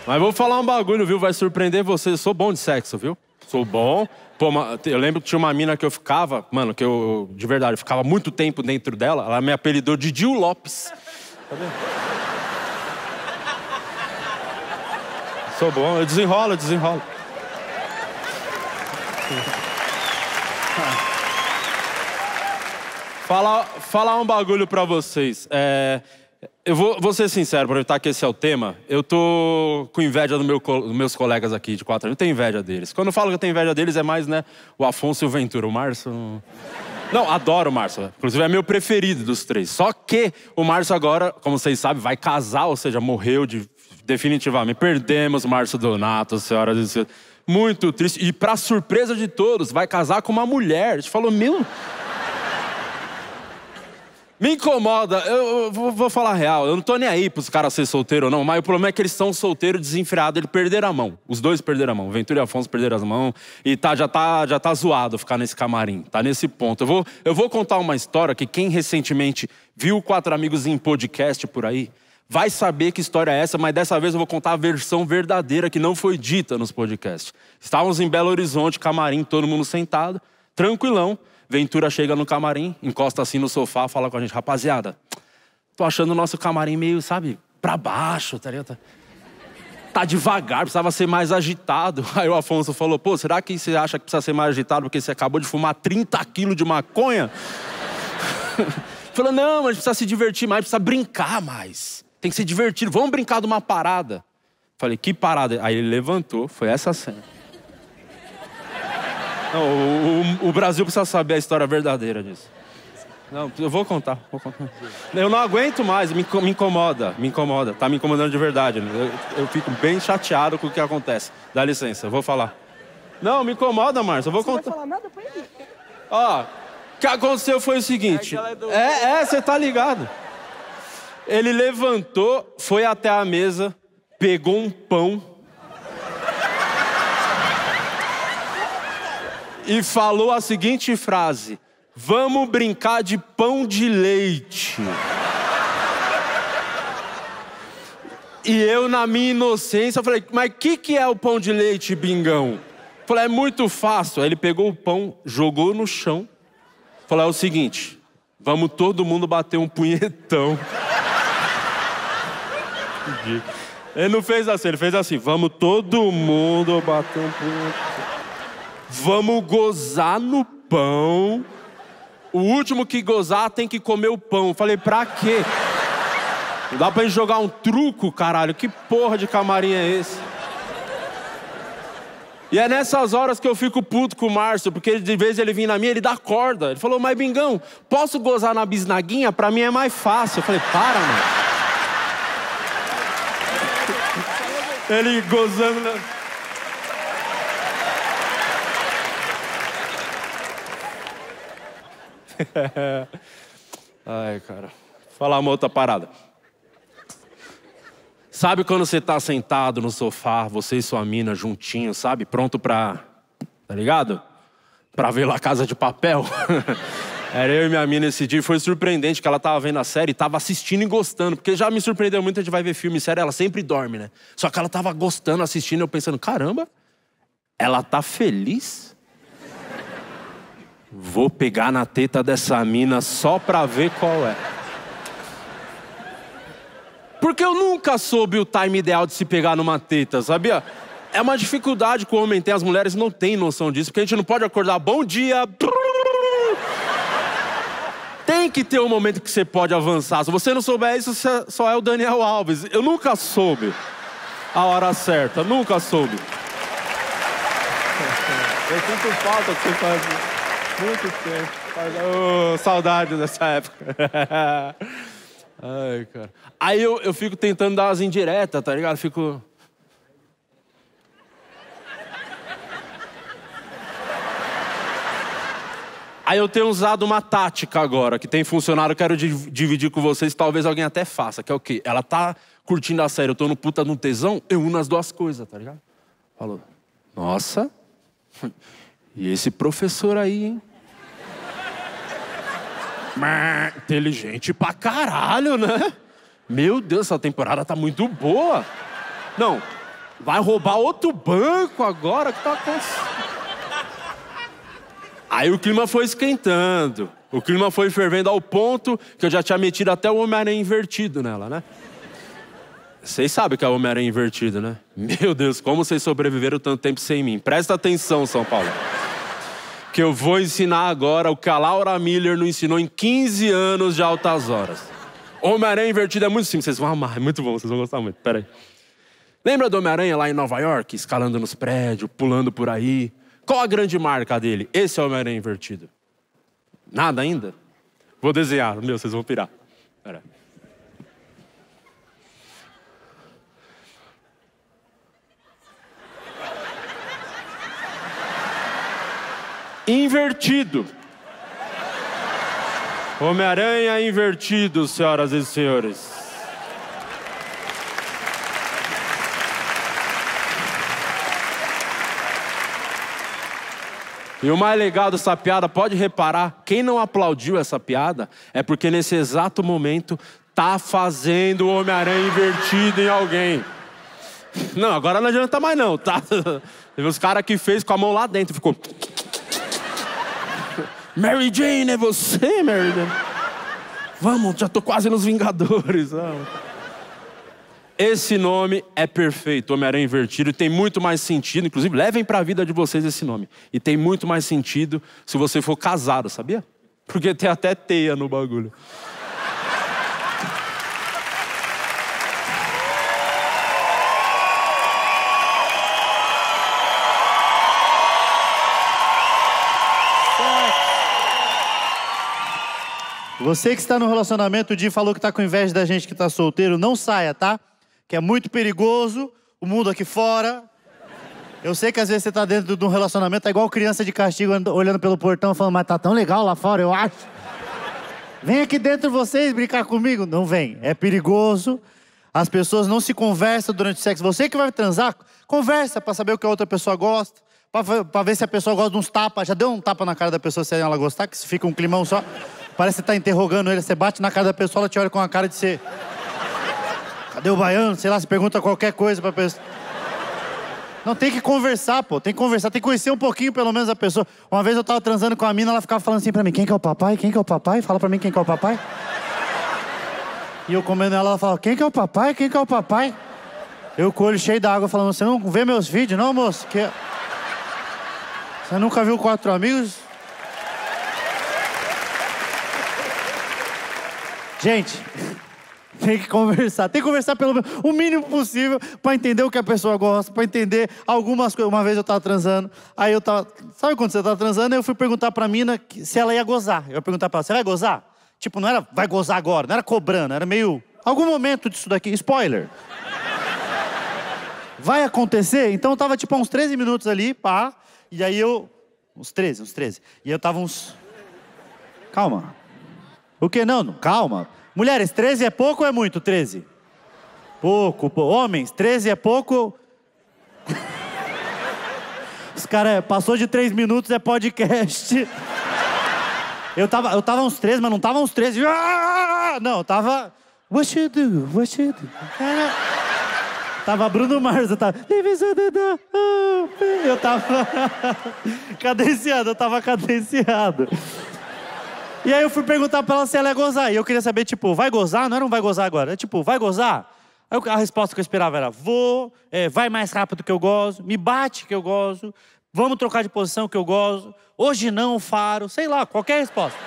Mas vou falar um bagulho, viu? Vai surpreender vocês. Eu sou bom de sexo, viu? Sou bom. Pô, eu lembro que tinha uma mina que eu ficava, mano, que eu, de verdade, eu ficava muito tempo dentro dela. Ela me apelidou de Dil Lopes. Tá? Sou bom, eu desenrolo, eu desenrolo. Falar um bagulho pra vocês. É, eu vou, vou ser sincero, aproveitar que esse é o tema. Eu tô com inveja do meu, dos meus colegas aqui de quatro anos. Eu tenho inveja deles. Quando eu falo que eu tenho inveja deles, é mais, né, o Afonso e o Ventura. O Márcio. Não, adoro o Márcio. Inclusive é meu preferido dos três. Só que o Márcio agora, como vocês sabem, vai casar, ou seja, morreu de, definitivamente. Perdemos o Márcio Donato, senhoras e senhores. Muito triste. E para surpresa de todos, vai casar com uma mulher. A gente falou, meu. Me incomoda, eu, vou, vou, falar real, eu não tô nem aí pros caras ser solteiro ou não, mas o problema é que eles são solteiros, desenfreados, eles perderam a mão. Os dois perderam a mão, Ventura e Afonso perderam as mãos, e tá, já, tá, já tá zoado ficar nesse camarim, tá nesse ponto. Eu vou, eu vou contar uma história que quem recentemente viu Quatro Amigos em podcast por aí, vai saber que história é essa, mas dessa vez eu vou contar a versão verdadeira que não foi dita nos podcasts. Estávamos em Belo Horizonte, camarim, todo mundo sentado, tranquilão. Ventura chega no camarim, encosta assim no sofá, fala com a gente, rapaziada, tô achando o nosso camarim meio, sabe, pra baixo, tá ligado? Tá devagar, precisava ser mais agitado. [LAUGHS] Aí o Afonso falou, pô, será que você acha que precisa ser mais agitado porque você acabou de fumar 30 quilos de maconha? [LAUGHS] Falou, não, mas precisa se divertir mais, precisa brincar mais. Tem que ser divertido. Vamos brincar de uma parada. Falei, que parada? Aí ele levantou, foi essa cena. Não, o, o, o, Brasil precisa saber a história verdadeira disso. Não, eu vou contar, vou contar. Eu não aguento mais, me, me incomoda, me incomoda. Tá me incomodando de verdade. Eu, eu, fico bem chateado com o que acontece. Dá licença, eu vou falar. Não, me incomoda, Márcio, eu vou contar. Não vai falar nada pra ele? Ó, o que aconteceu foi o seguinte. É, é, você tá ligado. Ele levantou, foi até a mesa, pegou um pão e falou a seguinte frase: Vamos brincar de pão de leite. E eu, na minha inocência, falei: Mas o que, que é o pão de leite, bingão? Falei: É muito fácil. Aí ele pegou o pão, jogou no chão. Falou: É o seguinte, vamos todo mundo bater um punhetão. Ele não fez assim, ele fez assim: vamos todo mundo bater um punho. Vamos gozar no pão. O último que gozar tem que comer o pão. Falei, pra quê? Não dá pra gente jogar um truco, caralho. Que porra de camarim é esse? E é nessas horas que eu fico puto com o Márcio, porque de vez ele vir na minha, ele dá corda. Ele falou, mas Bingão, posso gozar na bisnaguinha? Pra mim é mais fácil. Eu falei, para, mano. Ele gozando. Na... [LAUGHS] Ai, cara. Falar uma outra parada. Sabe quando você tá sentado no sofá, você e sua mina juntinho, sabe? Pronto pra. Tá ligado? Pra ver lá Casa de Papel. [LAUGHS] Era eu e minha mina esse dia e foi surpreendente que ela tava vendo a série, tava assistindo e gostando. Porque já me surpreendeu muito, a gente vai ver filme e série, ela sempre dorme, né? Só que ela tava gostando, assistindo, eu pensando, caramba, ela tá feliz? Vou pegar na teta dessa mina só pra ver qual é. Porque eu nunca soube o time ideal de se pegar numa teta, sabia? É uma dificuldade que o homem tem, as mulheres não têm noção disso, porque a gente não pode acordar, bom dia, tem que ter um momento que você pode avançar. Se você não souber isso, você só é o Daniel Alves. Eu nunca soube a hora certa, nunca soube. Eu sinto falta que você faz muito tempo. Oh, saudade dessa época. [LAUGHS] Ai, cara. Aí eu, eu fico tentando dar as indiretas, tá ligado? Fico. Aí eu tenho usado uma tática agora, que tem funcionado, eu quero dividir com vocês, talvez alguém até faça, que é o quê? Ela tá curtindo a série, eu tô no puta no tesão, eu uno as duas coisas, tá ligado? Falou, nossa, [LAUGHS] e esse professor aí, hein? Inteligente pra caralho, né? Meu Deus, essa temporada tá muito boa. Não, vai roubar outro banco agora? Que tá acontecendo? Aí o clima foi esquentando. O clima foi fervendo ao ponto que eu já tinha metido até o Homem-Aranha invertido nela, né? Vocês sabem que é o Homem-Aranha invertido, né? Meu Deus, como vocês sobreviveram tanto tempo sem mim. Presta atenção, São Paulo. Que eu vou ensinar agora o que a Laura Miller não ensinou em 15 anos de altas horas. Homem-Aranha invertido é muito simples, vocês vão amar, é muito bom, vocês vão gostar muito. Pera aí. Lembra do Homem-Aranha lá em Nova York, escalando nos prédios, pulando por aí? Qual a grande marca dele? Esse é o Homem-Aranha invertido. Nada ainda? Vou desenhar, meu, vocês vão pirar. Pera Invertido. Homem-Aranha invertido, senhoras e senhores. E o mais legal dessa piada, pode reparar, quem não aplaudiu essa piada é porque nesse exato momento tá fazendo o Homem-Aranha invertido em alguém. Não, agora não adianta mais não, tá? Teve [LAUGHS] os caras que fez com a mão lá dentro, ficou. Mary Jane, é você, Mary Jane? Vamos, já tô quase nos Vingadores. Vamos. Esse nome é perfeito, Homem-Aranha Invertido, e tem muito mais sentido, inclusive levem para a vida de vocês esse nome. E tem muito mais sentido se você for casado, sabia? Porque tem até teia no bagulho. Você que está no relacionamento, o Di falou que está com inveja da gente que está solteiro, não saia, tá? Que é muito perigoso, o mundo aqui fora. Eu sei que às vezes você está dentro de um relacionamento, é igual criança de castigo olhando pelo portão, falando, mas tá tão legal lá fora, eu acho. Vem aqui dentro vocês brincar comigo. Não vem, é perigoso. As pessoas não se conversam durante o sexo. Você que vai transar, conversa para saber o que a outra pessoa gosta, para ver se a pessoa gosta de uns tapas. Já deu um tapa na cara da pessoa se ela gostar, que fica um climão só. Parece que você tá interrogando ele, você bate na cara da pessoa, ela te olha com a cara de ser. Cadê o baiano? Sei lá, você pergunta qualquer coisa pra pessoa. Não, tem que conversar, pô. Tem que conversar, tem que conhecer um pouquinho, pelo menos, a pessoa. Uma vez eu tava transando com a mina, ela ficava falando assim pra mim: quem que é o papai? Quem que é o papai? Fala pra mim quem que é o papai. E eu comendo ela, ela fala: quem que é o papai? Quem que é o papai? Eu com o olho cheio d'água, falando: você não vê meus vídeos, não, moço? Que... Você nunca viu Quatro Amigos? Gente, tem que conversar. Tem que conversar pelo o mínimo possível para entender o que a pessoa gosta, para entender algumas coisas. Uma vez eu tava transando, aí eu tava. Sabe quando você tava transando? Eu fui perguntar pra mina se ela ia gozar. Eu ia perguntar pra ela: você vai gozar? Tipo, não era vai gozar agora, não era cobrando, era meio. Algum momento disso daqui, spoiler. Vai acontecer? Então eu tava tipo uns 13 minutos ali, pá. E aí eu. Uns 13, uns 13. E eu tava uns. Calma. O que? Não, calma. Mulheres, 13 é pouco ou é muito? 13? Pouco, pouco. Homens, 13 é pouco. Os caras, passou de 3 minutos, é podcast. Eu tava, eu tava uns 13, mas não tava uns 13. Ah! Não, tava. What you do? What you do? Tava Bruno Mars, eu tava. Eu tava. [LAUGHS] cadenciado, eu tava cadenciado. E aí eu fui perguntar pra ela se ela ia gozar. E eu queria saber, tipo, vai gozar? Não era um vai gozar agora. É tipo, vai gozar? Aí a resposta que eu esperava era, vou, é, vai mais rápido que eu gozo, me bate que eu gozo, vamos trocar de posição que eu gozo, hoje não, faro, sei lá, qualquer resposta.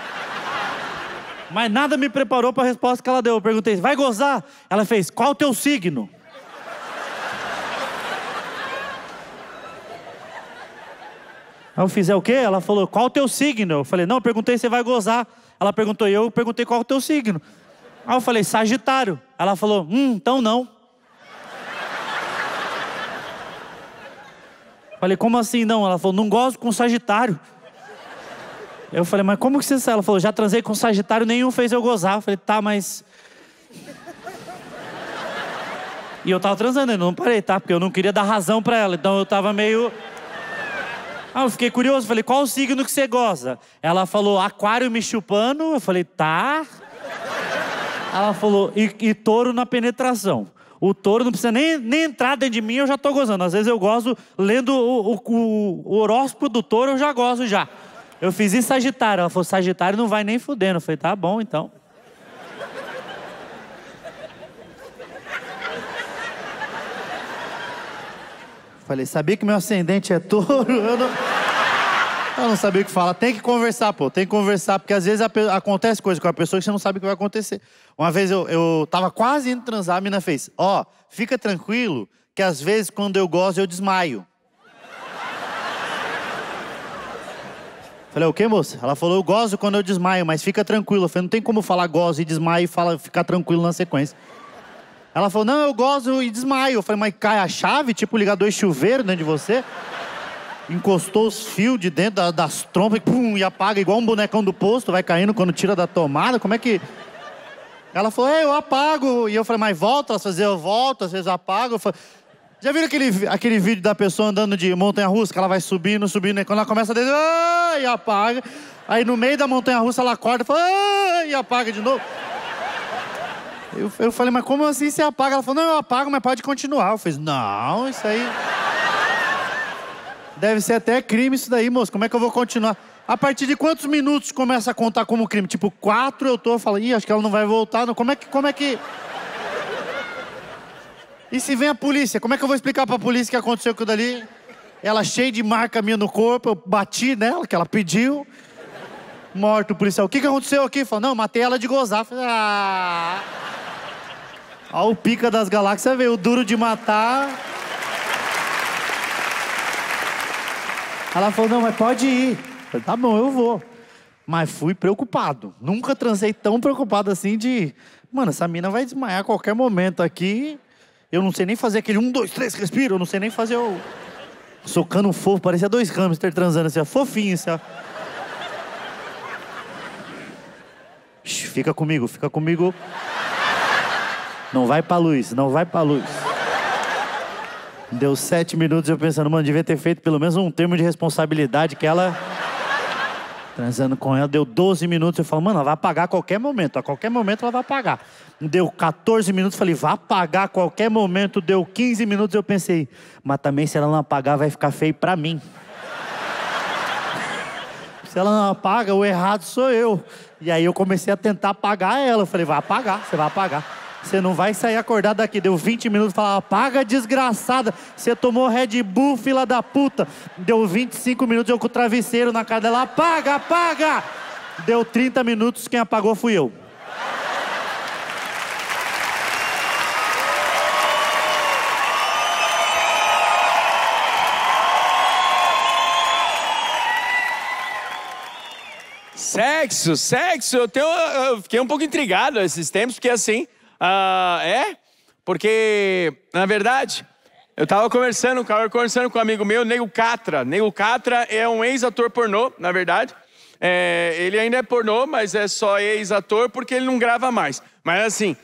Mas nada me preparou para a resposta que ela deu. Eu perguntei, vai gozar? Ela fez, qual o teu signo? Aí eu fiz, é o quê? Ela falou, qual o teu signo? Eu falei, não, eu perguntei se você vai gozar. Ela perguntou, eu perguntei qual o teu signo. Aí eu falei, Sagitário. Ela falou, hum, então não. Falei, como assim não? Ela falou, não gosto com Sagitário. Eu falei, mas como que você sabe? Ela falou, já transei com Sagitário, nenhum fez eu gozar. Eu falei, tá, mas. E eu tava transando, eu não parei, tá? Porque eu não queria dar razão pra ela. Então eu tava meio. Ah, eu fiquei curioso, falei, qual o signo que você gosta? Ela falou, aquário me chupando. Eu falei, tá. Ela falou, e, e touro na penetração. O touro não precisa nem, nem entrar dentro de mim, eu já tô gozando. Às vezes eu gosto, lendo o, o, o, horóscopo do touro, eu já gosto já. Eu fiz em Sagitário. Ela falou, Sagitário não vai nem fudendo. Eu falei, tá bom então. Falei, sabia que meu ascendente é touro? Eu não, eu não sabia o que falar. Tem que conversar, pô. Tem que conversar, porque às vezes a, acontece coisa com a pessoa que você não sabe o que vai acontecer. Uma vez eu, eu tava quase indo transar, a mina fez: Ó, oh, fica tranquilo, que às vezes quando eu gosto eu desmaio. Falei, o que, moça? Ela falou, eu gosto quando eu desmaio, mas fica tranquilo. Eu falei, não tem como falar gozo e desmaio e fala, ficar tranquilo na sequência. Ela falou, não, eu gosto e desmaio. Eu falei, mas cai a chave, tipo ligar dois chuveiros dentro de você? Encostou os fios de dentro das, das trompas e, pum, e apaga igual um bonecão do posto, vai caindo quando tira da tomada. Como é que. Ela falou, é, eu apago. E eu falei, mas volta, às vezes eu volto, às vezes apago. Falei, já viram aquele, aquele vídeo da pessoa andando de montanha-russa, que ela vai subindo, subindo, e quando ela começa a descer, e apaga. Aí no meio da montanha-russa ela acorda e fala, e apaga de novo. Eu, eu falei, mas como assim você apaga? Ela falou, não, eu apago, mas pode continuar. Eu falei, não, isso aí. Deve ser até crime isso daí, moço. Como é que eu vou continuar? A partir de quantos minutos começa a contar como crime? Tipo, quatro eu tô, falando, ih, acho que ela não vai voltar. Não. Como é que. Como é que... E se vem a polícia? Como é que eu vou explicar pra polícia o que aconteceu com aquilo dali? Ela cheia de marca minha no corpo, eu bati nela, que ela pediu. Morto o policial. O que, que aconteceu aqui? Falou, não, matei ela de gozar. Falei, ah. Olha o pica das galáxias veio, o duro de matar. Ela falou, não, mas pode ir. falei, tá bom, eu vou. Mas fui preocupado. Nunca transei tão preocupado assim de. Mano, essa mina vai desmaiar a qualquer momento aqui. Eu não sei nem fazer aquele um, dois, três, respiro. Eu não sei nem fazer o. Socando um fofo, parecia dois hamsters transando assim, ó. Fofinho, assim, ó. Fica comigo, fica comigo. Não vai pra luz, não vai pra luz. Deu sete minutos eu pensando, mano, devia ter feito pelo menos um termo de responsabilidade que ela. Transando com ela, deu 12 minutos. Eu falo, mano, ela vai apagar a qualquer momento. A qualquer momento ela vai apagar. Deu 14 minutos, falei, vai apagar a qualquer momento. Deu 15 minutos, eu pensei, mas também se ela não apagar, vai ficar feio pra mim. [LAUGHS] se ela não apaga, o errado sou eu. E aí eu comecei a tentar apagar ela. Eu falei, vai apagar, você vai apagar. Você não vai sair acordado daqui. Deu 20 minutos e falar, apaga desgraçada. Você tomou Red Bull, fila da puta. Deu 25 minutos eu com o travesseiro na cara dela, apaga, apaga. Deu 30 minutos, quem apagou fui eu. Sexo, sexo, eu, tenho, eu fiquei um pouco intrigado esses tempos, porque assim, ah, é? Porque, na verdade, eu tava conversando, conversando com um amigo meu, Nego Catra. Nego Catra é um ex-ator pornô, na verdade. É, ele ainda é pornô, mas é só ex-ator porque ele não grava mais. Mas assim,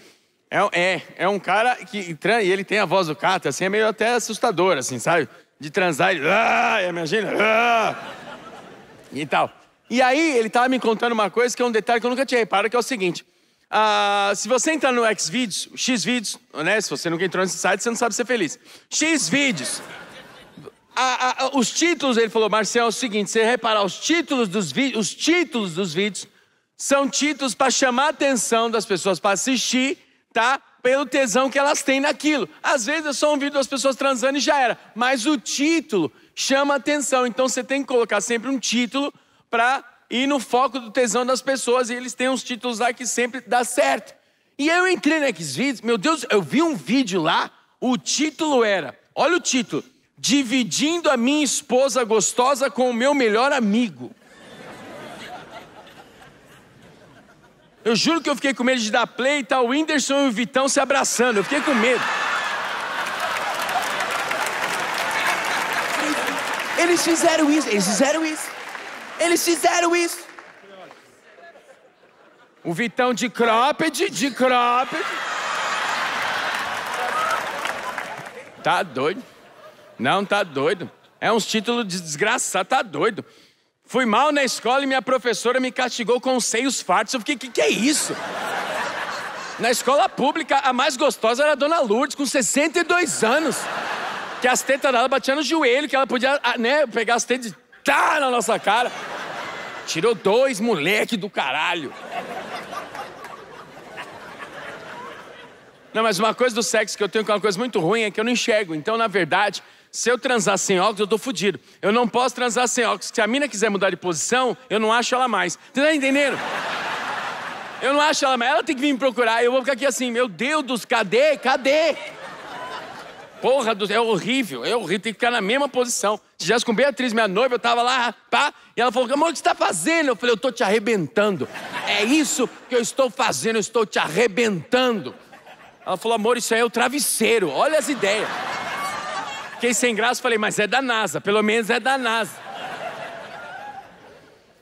é, é, é um cara que. E ele tem a voz do Catra, assim, é meio até assustador, assim, sabe? De transar, ele. Ah, imagina. Ah, e tal. E aí, ele tava me contando uma coisa que é um detalhe que eu nunca tinha reparado, que é o seguinte. Ah, se você entrar no Xvideos, Xvideos, né? Se você nunca entrou nesse site, você não sabe ser feliz. Xvideos. Ah, ah, os títulos, ele falou, Marcel, é o seguinte: você reparar, os títulos dos vídeos, os títulos dos vídeos são títulos para chamar a atenção das pessoas para assistir, tá? Pelo tesão que elas têm naquilo. Às vezes é só um vídeo das pessoas transando e já era. Mas o título chama a atenção. Então você tem que colocar sempre um título para e no foco do tesão das pessoas, e eles têm uns títulos lá que sempre dá certo. E eu entrei naqueles vídeos, meu Deus, eu vi um vídeo lá, o título era, olha o título, Dividindo a minha esposa gostosa com o meu melhor amigo. Eu juro que eu fiquei com medo de dar play e tá o Whindersson e o Vitão se abraçando, eu fiquei com medo. Eles fizeram isso, eles fizeram isso. Eles fizeram isso. O Vitão de cropped, de cropped. Tá doido? Não, tá doido. É uns títulos de desgraçado, tá doido. Fui mal na escola e minha professora me castigou com os seios fartos. Eu fiquei, que, que é isso? Na escola pública, a mais gostosa era a dona Lourdes, com 62 anos. Que as tetas dela batiam no joelho, que ela podia ah, né, pegar as tetas tá na nossa cara. Tirou dois moleque do caralho. Não, mas uma coisa do sexo que eu tenho que é uma coisa muito ruim é que eu não enxergo. Então, na verdade, se eu transar sem óculos, eu tô fudido. Eu não posso transar sem óculos. Se a mina quiser mudar de posição, eu não acho ela mais. Tá entendendo? Eu não acho ela mais. Ela tem que vir me procurar. Eu vou ficar aqui assim, meu Deus cadê? Cadê? Porra, do, é horrível, é horrível. Tem que ficar na mesma posição. Já com Beatriz, minha noiva, eu tava lá, pá, e ela falou: amor, o que você tá fazendo? Eu falei: eu tô te arrebentando. É isso que eu estou fazendo, eu estou te arrebentando. Ela falou: amor, isso aí é o travesseiro, olha as ideias. Fiquei sem graça, falei: mas é da NASA, pelo menos é da NASA.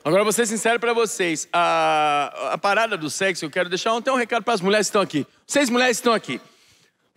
Agora, vou ser sincero para vocês. A, a parada do sexo, eu quero deixar até um recado para as mulheres que estão aqui. Vocês mulheres que estão aqui.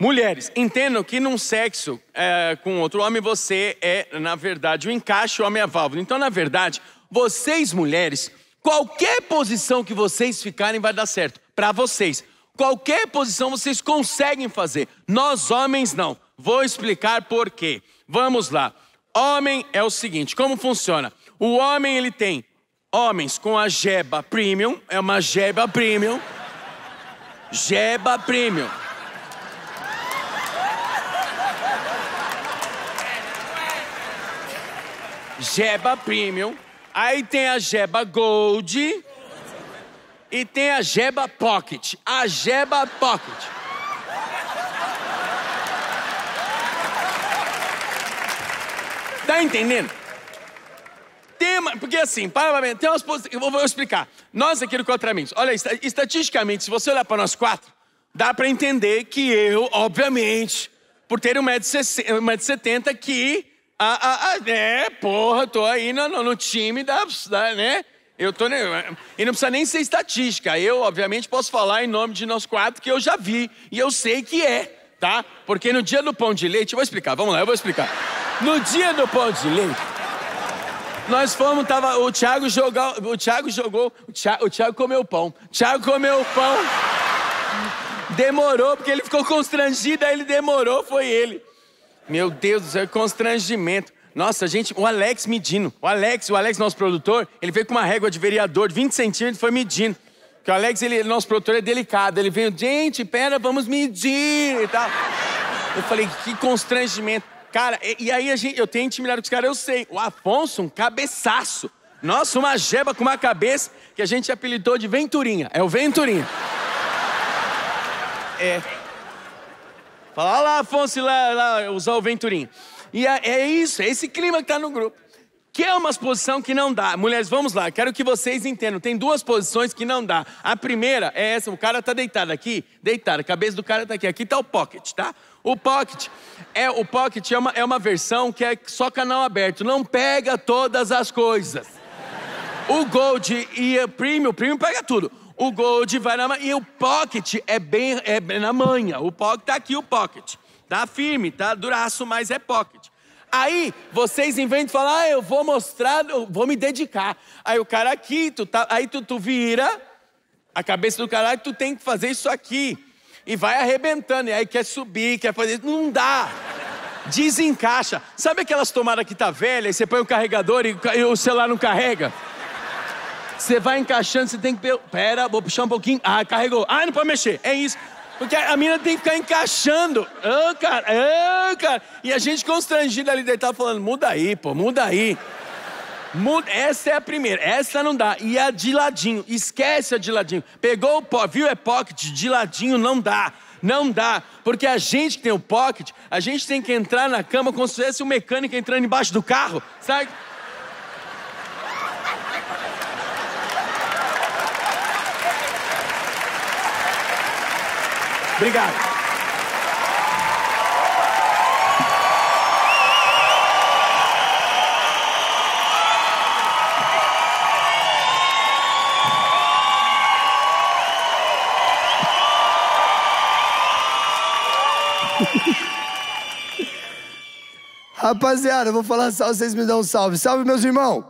Mulheres, entendam que num sexo é, com outro homem, você é, na verdade, o encaixe, o homem é a válvula. Então, na verdade, vocês mulheres, qualquer posição que vocês ficarem vai dar certo. Para vocês. Qualquer posição vocês conseguem fazer. Nós homens não. Vou explicar por quê. Vamos lá. Homem é o seguinte, como funciona? O homem ele tem homens com a jeba premium, é uma jeba premium. Jeba premium. Jeba premium. Aí tem a Jeba Gold e tem a Jeba Pocket. A Jeba Pocket. Tá entendendo? Tem porque assim, para, tem umas eu vou, vou explicar. Nós aqui no Contramentes, olha, estatisticamente, se você olhar para nós quatro, dá para entender que eu, obviamente, por ter 1,70m, que. É, porra, tô aí no, no, no time da, da, né? Eu tô. E não precisa nem ser estatística. Eu, obviamente, posso falar em nome de nós quatro que eu já vi. E eu sei que é, tá? Porque no dia do pão de leite, eu vou explicar, vamos lá, eu vou explicar. No dia do pão de leite, nós fomos, tava, o Thiago jogou, o Thiago jogou, o Thiago, o Thiago comeu pão. O Thiago comeu pão. Demorou, porque ele ficou constrangido, aí ele demorou, foi ele. Meu Deus do céu, constrangimento. Nossa, gente, o Alex medindo. O Alex, o Alex, nosso produtor, ele veio com uma régua de vereador de 20 centímetros e foi medindo. Porque o Alex, ele, nosso produtor, é delicado. Ele veio, gente, pera, vamos medir e tal. Eu falei, que constrangimento. Cara, e, e aí gente, eu tenho intimidade com os caras, eu sei. O Afonso, um cabeçaço. Nossa, uma jeba com uma cabeça que a gente apelidou de Venturinha. É o Venturinha. É. Fala lá, Afonso, lá, lá usar o Venturinha. E é, é isso, é esse clima que está no grupo. Que é uma posição que não dá. Mulheres, vamos lá, quero que vocês entendam. Tem duas posições que não dá. A primeira é essa: o cara está deitado aqui, deitado, a cabeça do cara está aqui. Aqui está o pocket, tá? O pocket é o pocket é uma, é uma versão que é só canal aberto, não pega todas as coisas. O Gold e o Premium, o Premium pega tudo. O Gold vai na e o Pocket é bem é na manha. O Pocket tá aqui o Pocket. Tá firme, tá duraço, mas é pocket. Aí vocês inventam de falar, ah, eu vou mostrar, eu vou me dedicar. Aí o cara aqui, tu tá, aí tu, tu vira a cabeça do cara, tu tem que fazer isso aqui. E vai arrebentando, e aí quer subir, quer fazer isso. Não dá. Desencaixa. Sabe aquelas tomadas que tá velha, e você põe o carregador e, e o celular não carrega? Você vai encaixando, você tem que. Pera, vou puxar um pouquinho. Ah, carregou. Ah, não pode mexer. É isso. Porque a mina tem que ficar encaixando. Ah, cara, ah, cara. E a gente constrangido ali deitado falando, muda aí, pô, muda aí. Muda. Essa é a primeira, essa não dá. E a de ladinho, esquece a de ladinho. Pegou o pó, viu? É pocket, de ladinho não dá. Não dá, porque a gente que tem o pocket, a gente tem que entrar na cama como se fosse um mecânico entrando embaixo do carro, sabe? Obrigado. Rapaziada, vou falar salve, vocês me dão um salve. Salve, meus irmãos!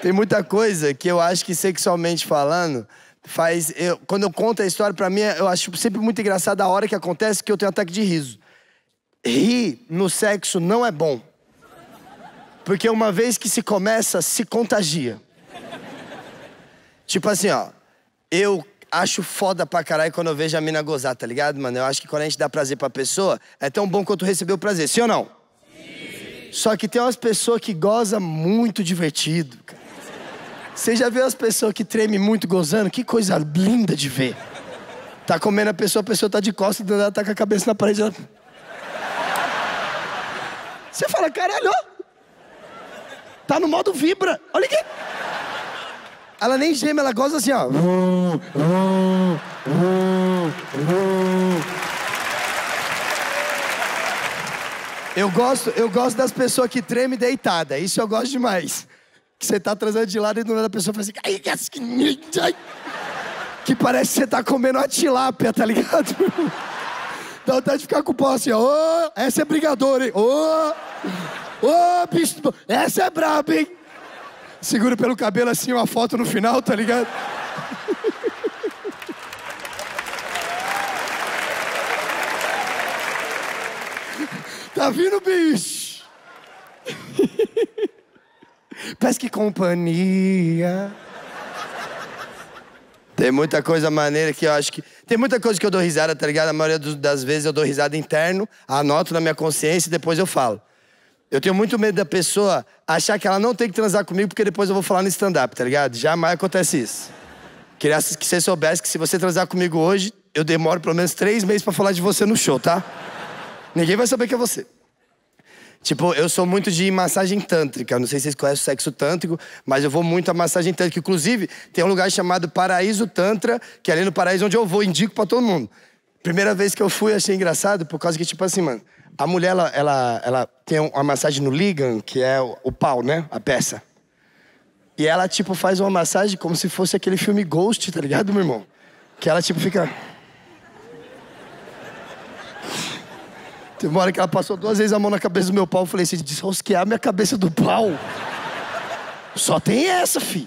Tem muita coisa que eu acho que sexualmente falando faz. Eu, quando eu conto a história, pra mim, eu acho sempre muito engraçado a hora que acontece que eu tenho ataque de riso. Rir no sexo não é bom. Porque uma vez que se começa, se contagia. Tipo assim, ó. Eu acho foda pra caralho quando eu vejo a mina gozar, tá ligado, mano? Eu acho que quando a gente dá prazer pra pessoa, é tão bom quanto receber o prazer, sim ou não? Sim. Só que tem umas pessoas que gozam muito divertido, cara. Você já viu as pessoas que tremem muito gozando? Que coisa linda de ver. Tá comendo a pessoa, a pessoa tá de costas, ela tá com a cabeça na parede. Ela... Você fala, caralho, tá no modo vibra. Olha aqui. Ela nem geme, ela goza assim, ó. Eu gosto, eu gosto das pessoas que tremem deitada. Isso eu gosto demais que você tá transando de lado e do nada a pessoa fala assim, ai, ai, que parece que você tá comendo uma tilápia, tá ligado? [LAUGHS] Dá vontade de ficar com o pau assim, ô, oh, essa é brigadora, hein? Ô, oh, ô, oh, bicho, essa é braba, hein? Segura pelo cabelo assim uma foto no final, tá ligado? [LAUGHS] tá vindo, bicho? [LAUGHS] Pesque companhia. Tem muita coisa maneira que eu acho que. Tem muita coisa que eu dou risada, tá ligado? A maioria das vezes eu dou risada interno, anoto na minha consciência e depois eu falo. Eu tenho muito medo da pessoa achar que ela não tem que transar comigo porque depois eu vou falar no stand-up, tá ligado? Jamais acontece isso. Queria que você soubesse que se você transar comigo hoje, eu demoro pelo menos três meses para falar de você no show, tá? Ninguém vai saber que é você. Tipo, eu sou muito de massagem tântrica. Não sei se vocês conhecem o sexo tântrico, mas eu vou muito a massagem tântrica. Inclusive, tem um lugar chamado Paraíso Tantra, que é ali no Paraíso onde eu vou, indico para todo mundo. Primeira vez que eu fui, achei engraçado, por causa que, tipo assim, mano, a mulher, ela, ela, ela tem uma massagem no ligan, que é o, o pau, né? A peça. E ela, tipo, faz uma massagem como se fosse aquele filme Ghost, tá ligado, meu irmão? Que ela, tipo, fica. Teve uma hora que ela passou duas vezes a mão na cabeça do meu pau. Eu falei, se desrosquear minha cabeça do pau. Só tem essa, fi.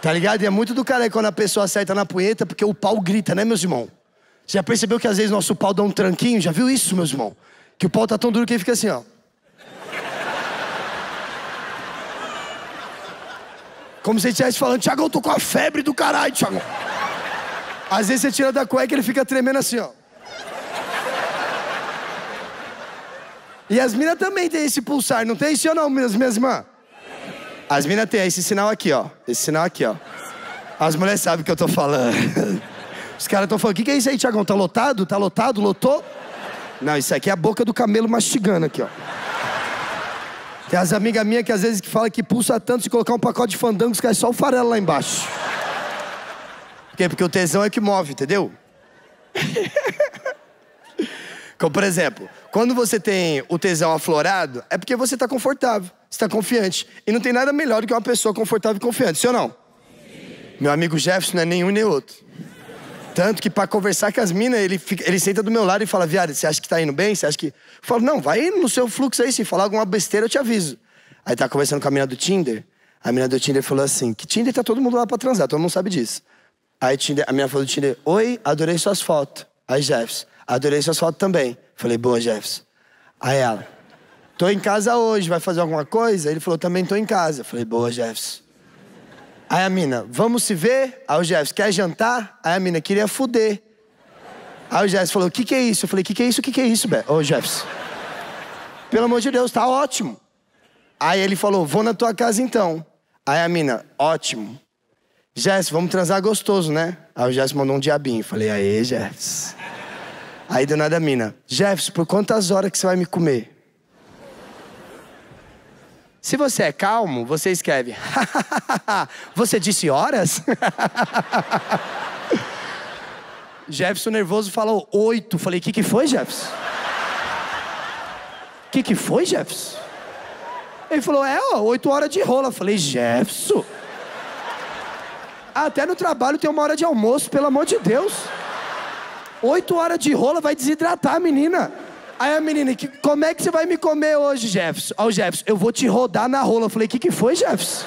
Tá ligado? E é muito do cara aí quando a pessoa acerta na punheta, porque o pau grita, né, meus irmãos? Já percebeu que às vezes nosso pau dá um tranquinho? Já viu isso, meus irmãos? Que o pau tá tão duro que ele fica assim, ó. Como se ele estivesse falando, Tiagão, eu tô com a febre do caralho, Tiagão. Às vezes você tira da cueca e ele fica tremendo assim, ó. E as minas também têm esse pulsar, não tem isso ou não, minhas, minhas irmãs? As minas têm esse sinal aqui, ó. Esse sinal aqui, ó. As mulheres sabem o que eu tô falando. [LAUGHS] Os caras estão falando, o que, é isso aí, Tiagão? Tá lotado? Tá lotado? Lotou? Não, isso aqui é a boca do camelo mastigando aqui, ó. Tem as amigas minhas que às vezes que falam que pulsa tanto se colocar um pacote de fandangos, cai só o farelo lá embaixo. Por quê? Porque o tesão é que move, entendeu? [LAUGHS] Como por exemplo, quando você tem o tesão aflorado, é porque você está confortável, está confiante. E não tem nada melhor do que uma pessoa confortável e confiante, sim ou não? Sim. Meu amigo Jefferson não é nenhum nem outro. Tanto que para conversar com as minas, ele, ele senta do meu lado e fala, viado, você acha que tá indo bem? Você acha que. Eu falo, não, vai no seu fluxo aí, se falar alguma besteira, eu te aviso. Aí tá conversando com a mina do Tinder. A mina do Tinder falou assim: que Tinder tá todo mundo lá pra transar, todo mundo sabe disso. Aí Tinder, a mina falou do Tinder: Oi, adorei suas fotos. Aí Jefferson. Adorei suas fotos também. Falei, boa, Jefferson. Aí ela, tô em casa hoje, vai fazer alguma coisa? Ele falou, também tô em casa. Falei, boa, Jefferson. Aí a mina, vamos se ver? Aí o Jefferson, quer jantar? Aí a mina, queria fuder. Aí o Jefferson falou, o que que é isso? Eu falei, o que que é isso? O que que é isso, Bé? Ô, Jefferson. Pelo amor de Deus, tá ótimo. Aí ele falou, vou na tua casa então. Aí a mina, ótimo. Jefferson, vamos transar gostoso, né? Aí o Jefferson mandou um diabinho. Falei, aê, Jefferson. Aí do nada a mina, Jefferson, por quantas horas que você vai me comer? Se você é calmo, você escreve, [LAUGHS] você disse horas? [LAUGHS] Jefferson nervoso falou oito. Falei, o que, que foi, Jefferson? O que, que foi, Jefferson? Ele falou, é, ó, oito horas de rola. Falei, Jefferson. Até no trabalho tem uma hora de almoço, pelo amor de Deus. Oito horas de rola vai desidratar a menina. Aí a menina, como é que você vai me comer hoje, Jefferson? Ó, o Jefferson, eu vou te rodar na rola. Eu falei, o que, que foi, Jefferson?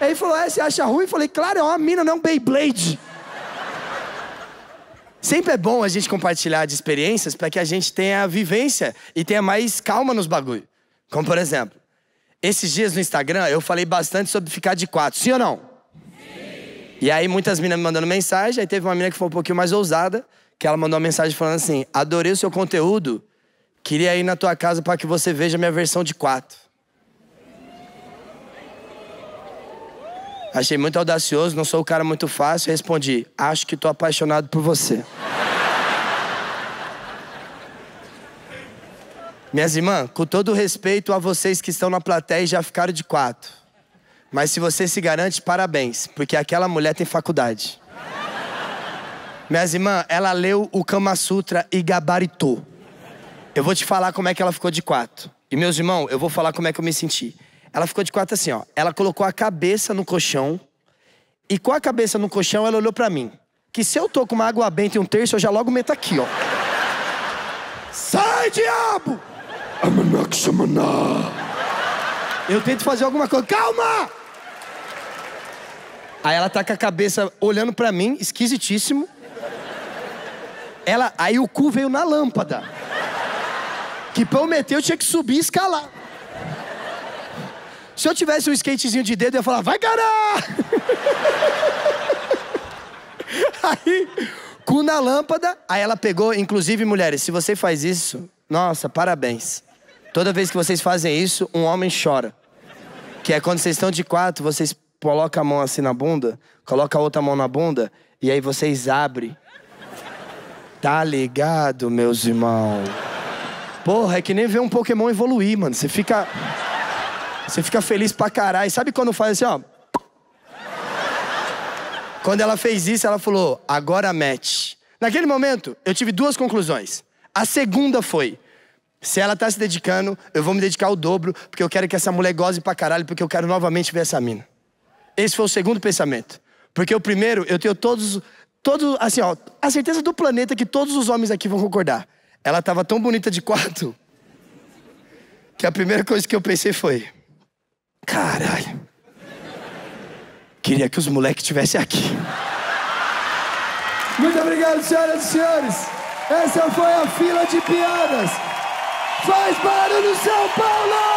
Aí ele falou, é, você acha ruim? Eu falei, claro, é uma mina, não é um Beyblade. Sempre é bom a gente compartilhar de experiências para que a gente tenha vivência e tenha mais calma nos bagulho. Como por exemplo, esses dias no Instagram eu falei bastante sobre ficar de quatro, sim ou não? E aí muitas minas me mandando mensagem, aí teve uma mina que foi um pouquinho mais ousada, que ela mandou uma mensagem falando assim: adorei o seu conteúdo, queria ir na tua casa para que você veja minha versão de quatro. Achei muito audacioso, não sou o cara muito fácil. Respondi: Acho que tô apaixonado por você. Minhas irmãs, com todo respeito a vocês que estão na plateia e já ficaram de quatro. Mas se você se garante, parabéns, porque aquela mulher tem faculdade. Minhas irmãs, ela leu o Kama Sutra e gabaritou. Eu vou te falar como é que ela ficou de quatro. E meus irmãos, eu vou falar como é que eu me senti. Ela ficou de quatro assim, ó. Ela colocou a cabeça no colchão. E com a cabeça no colchão, ela olhou para mim. Que se eu tô com uma água benta e um terço, eu já logo meto aqui, ó. Sai, diabo! Eu tento fazer alguma coisa. Calma! Aí ela tá com a cabeça olhando para mim, esquisitíssimo. Ela, aí o cu veio na lâmpada. Que pra eu meter eu tinha que subir e escalar. Se eu tivesse um skatezinho de dedo, eu ia falar, vai caralho! [LAUGHS] aí, cu na lâmpada, aí ela pegou, inclusive mulheres, se você faz isso, nossa, parabéns. Toda vez que vocês fazem isso, um homem chora. Que é quando vocês estão de quatro, vocês colocam a mão assim na bunda, colocam a outra mão na bunda, e aí vocês abrem. Tá ligado, meus irmãos? Porra, é que nem ver um Pokémon evoluir, mano. Você fica. Você fica feliz pra caralho. Sabe quando faz assim, ó? Quando ela fez isso, ela falou: agora mete. Naquele momento, eu tive duas conclusões. A segunda foi: se ela tá se dedicando, eu vou me dedicar o dobro, porque eu quero que essa mulher goze pra caralho, porque eu quero novamente ver essa mina. Esse foi o segundo pensamento. Porque o primeiro, eu tenho todos, todos, assim, ó, a certeza do planeta que todos os homens aqui vão concordar. Ela tava tão bonita de quarto, que a primeira coisa que eu pensei foi: Caralho. Queria que os moleques estivessem aqui. Muito obrigado, senhoras e senhores. Essa foi a fila de piadas. Faz barulho, São Paulo!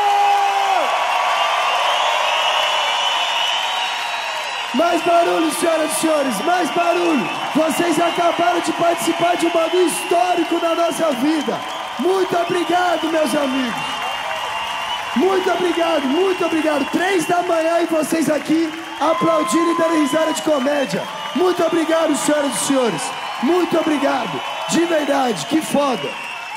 Mais barulho, senhoras e senhores, mais barulho. Vocês acabaram de participar de um bagulho histórico na nossa vida. Muito obrigado, meus amigos. Muito obrigado, muito obrigado. Três da manhã e vocês aqui aplaudindo e dando risada de comédia. Muito obrigado, senhoras e senhores. Muito obrigado. De verdade, que foda.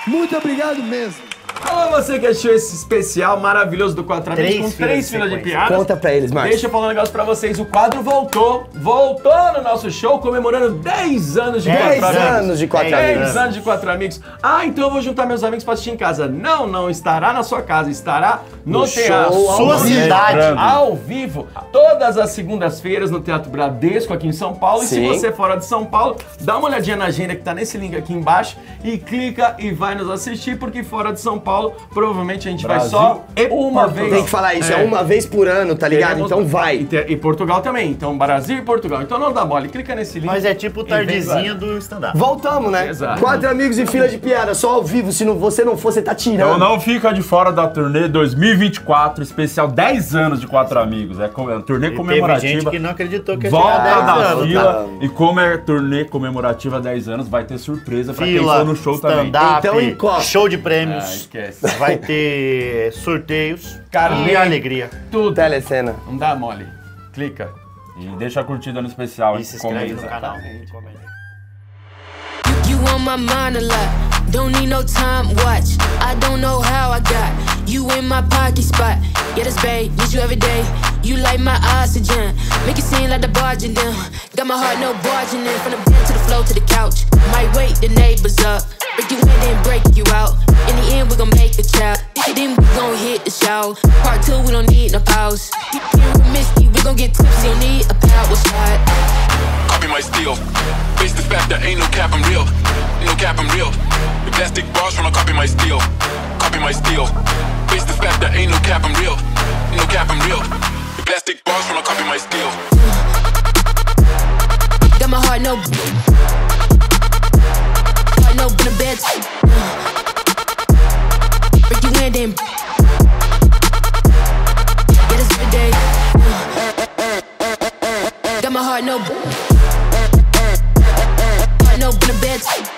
Muito obrigado mesmo. Alô, você que assistiu esse especial maravilhoso do Quatro Amigos Três com três filas de piadas. Conta pra eles, Marcos. Deixa eu falar um negócio pra vocês. O quadro voltou. Voltou no nosso show, comemorando 10 anos de Dez Quatro Amigos. anos de Quatro 10 Amigos. anos de Quatro Amigos. Ah, então eu vou juntar meus amigos pra assistir em casa. Não, não estará na sua casa. Estará no, No teatro. show, ao Sua vivo. cidade. Ao vivo, todas as segundas-feiras no Teatro Bradesco aqui em São Paulo. E se Sim. você é fora de São Paulo, dá uma olhadinha na agenda que tá nesse link aqui embaixo e clica e vai nos assistir, porque fora de São Paulo, provavelmente a gente vai Brasil só e uma vez. Tem que falar isso, é, uma vez por ano, tá ligado? Teremos- Então vai. E, te- e Portugal também. Então, Brasil e Portugal. Então não dá mole. Clica nesse link. Mas é tipo o vai. do stand-up. Voltamos, né? Exato. Quatro amigos e fila de piada, só ao vivo. Se não, você não for, você tá tirando. Então não fica de fora da turnê 2024, especial 10 anos de Quatro Amigos. É é turnê E teve comemorativa. gente que não acreditou que ia Volta chegar a 10 da anos, fila tá? e como é turnê comemorativa 10 anos, vai ter surpresa pra quem Fila, for no show também. Então encosta. show de prêmios, esquece. vai ter sorteios Carne. e alegria. Tudo. Telecena. Não dá mole. Clica. E deixa a curtida no especial. E se inscreve no Comenta. canal. You on my mind a lot. Don't need no time watch. I don't know how I got you in my pocket spot. Yeah, that's babe. Need you every day. You like my oxygen. Make it seem like the barging down. Got my heart no barging in. From the bed to the floor to the couch. Might wake the neighbors up. Break you in and break you out. In the end, we gon' make a child. Then we gon' hit the show. Part two, we don't need no pause. You with Misty, we gon' get tipsy. Don't need a power shot. Copy my steel. Face the fact that ain't no cap, I'm real. Ain't no cap, I'm real. The plastic bars tryna copy my steel. Copy my steel. Face the fact that ain't no cap, I'm real. Ain't no cap, I'm real. The plastic bars tryna copy my steel. Got my heart no roll in a bed. Break you in, then. Get us every day. Got my heart, no. Heart, no, in a bed.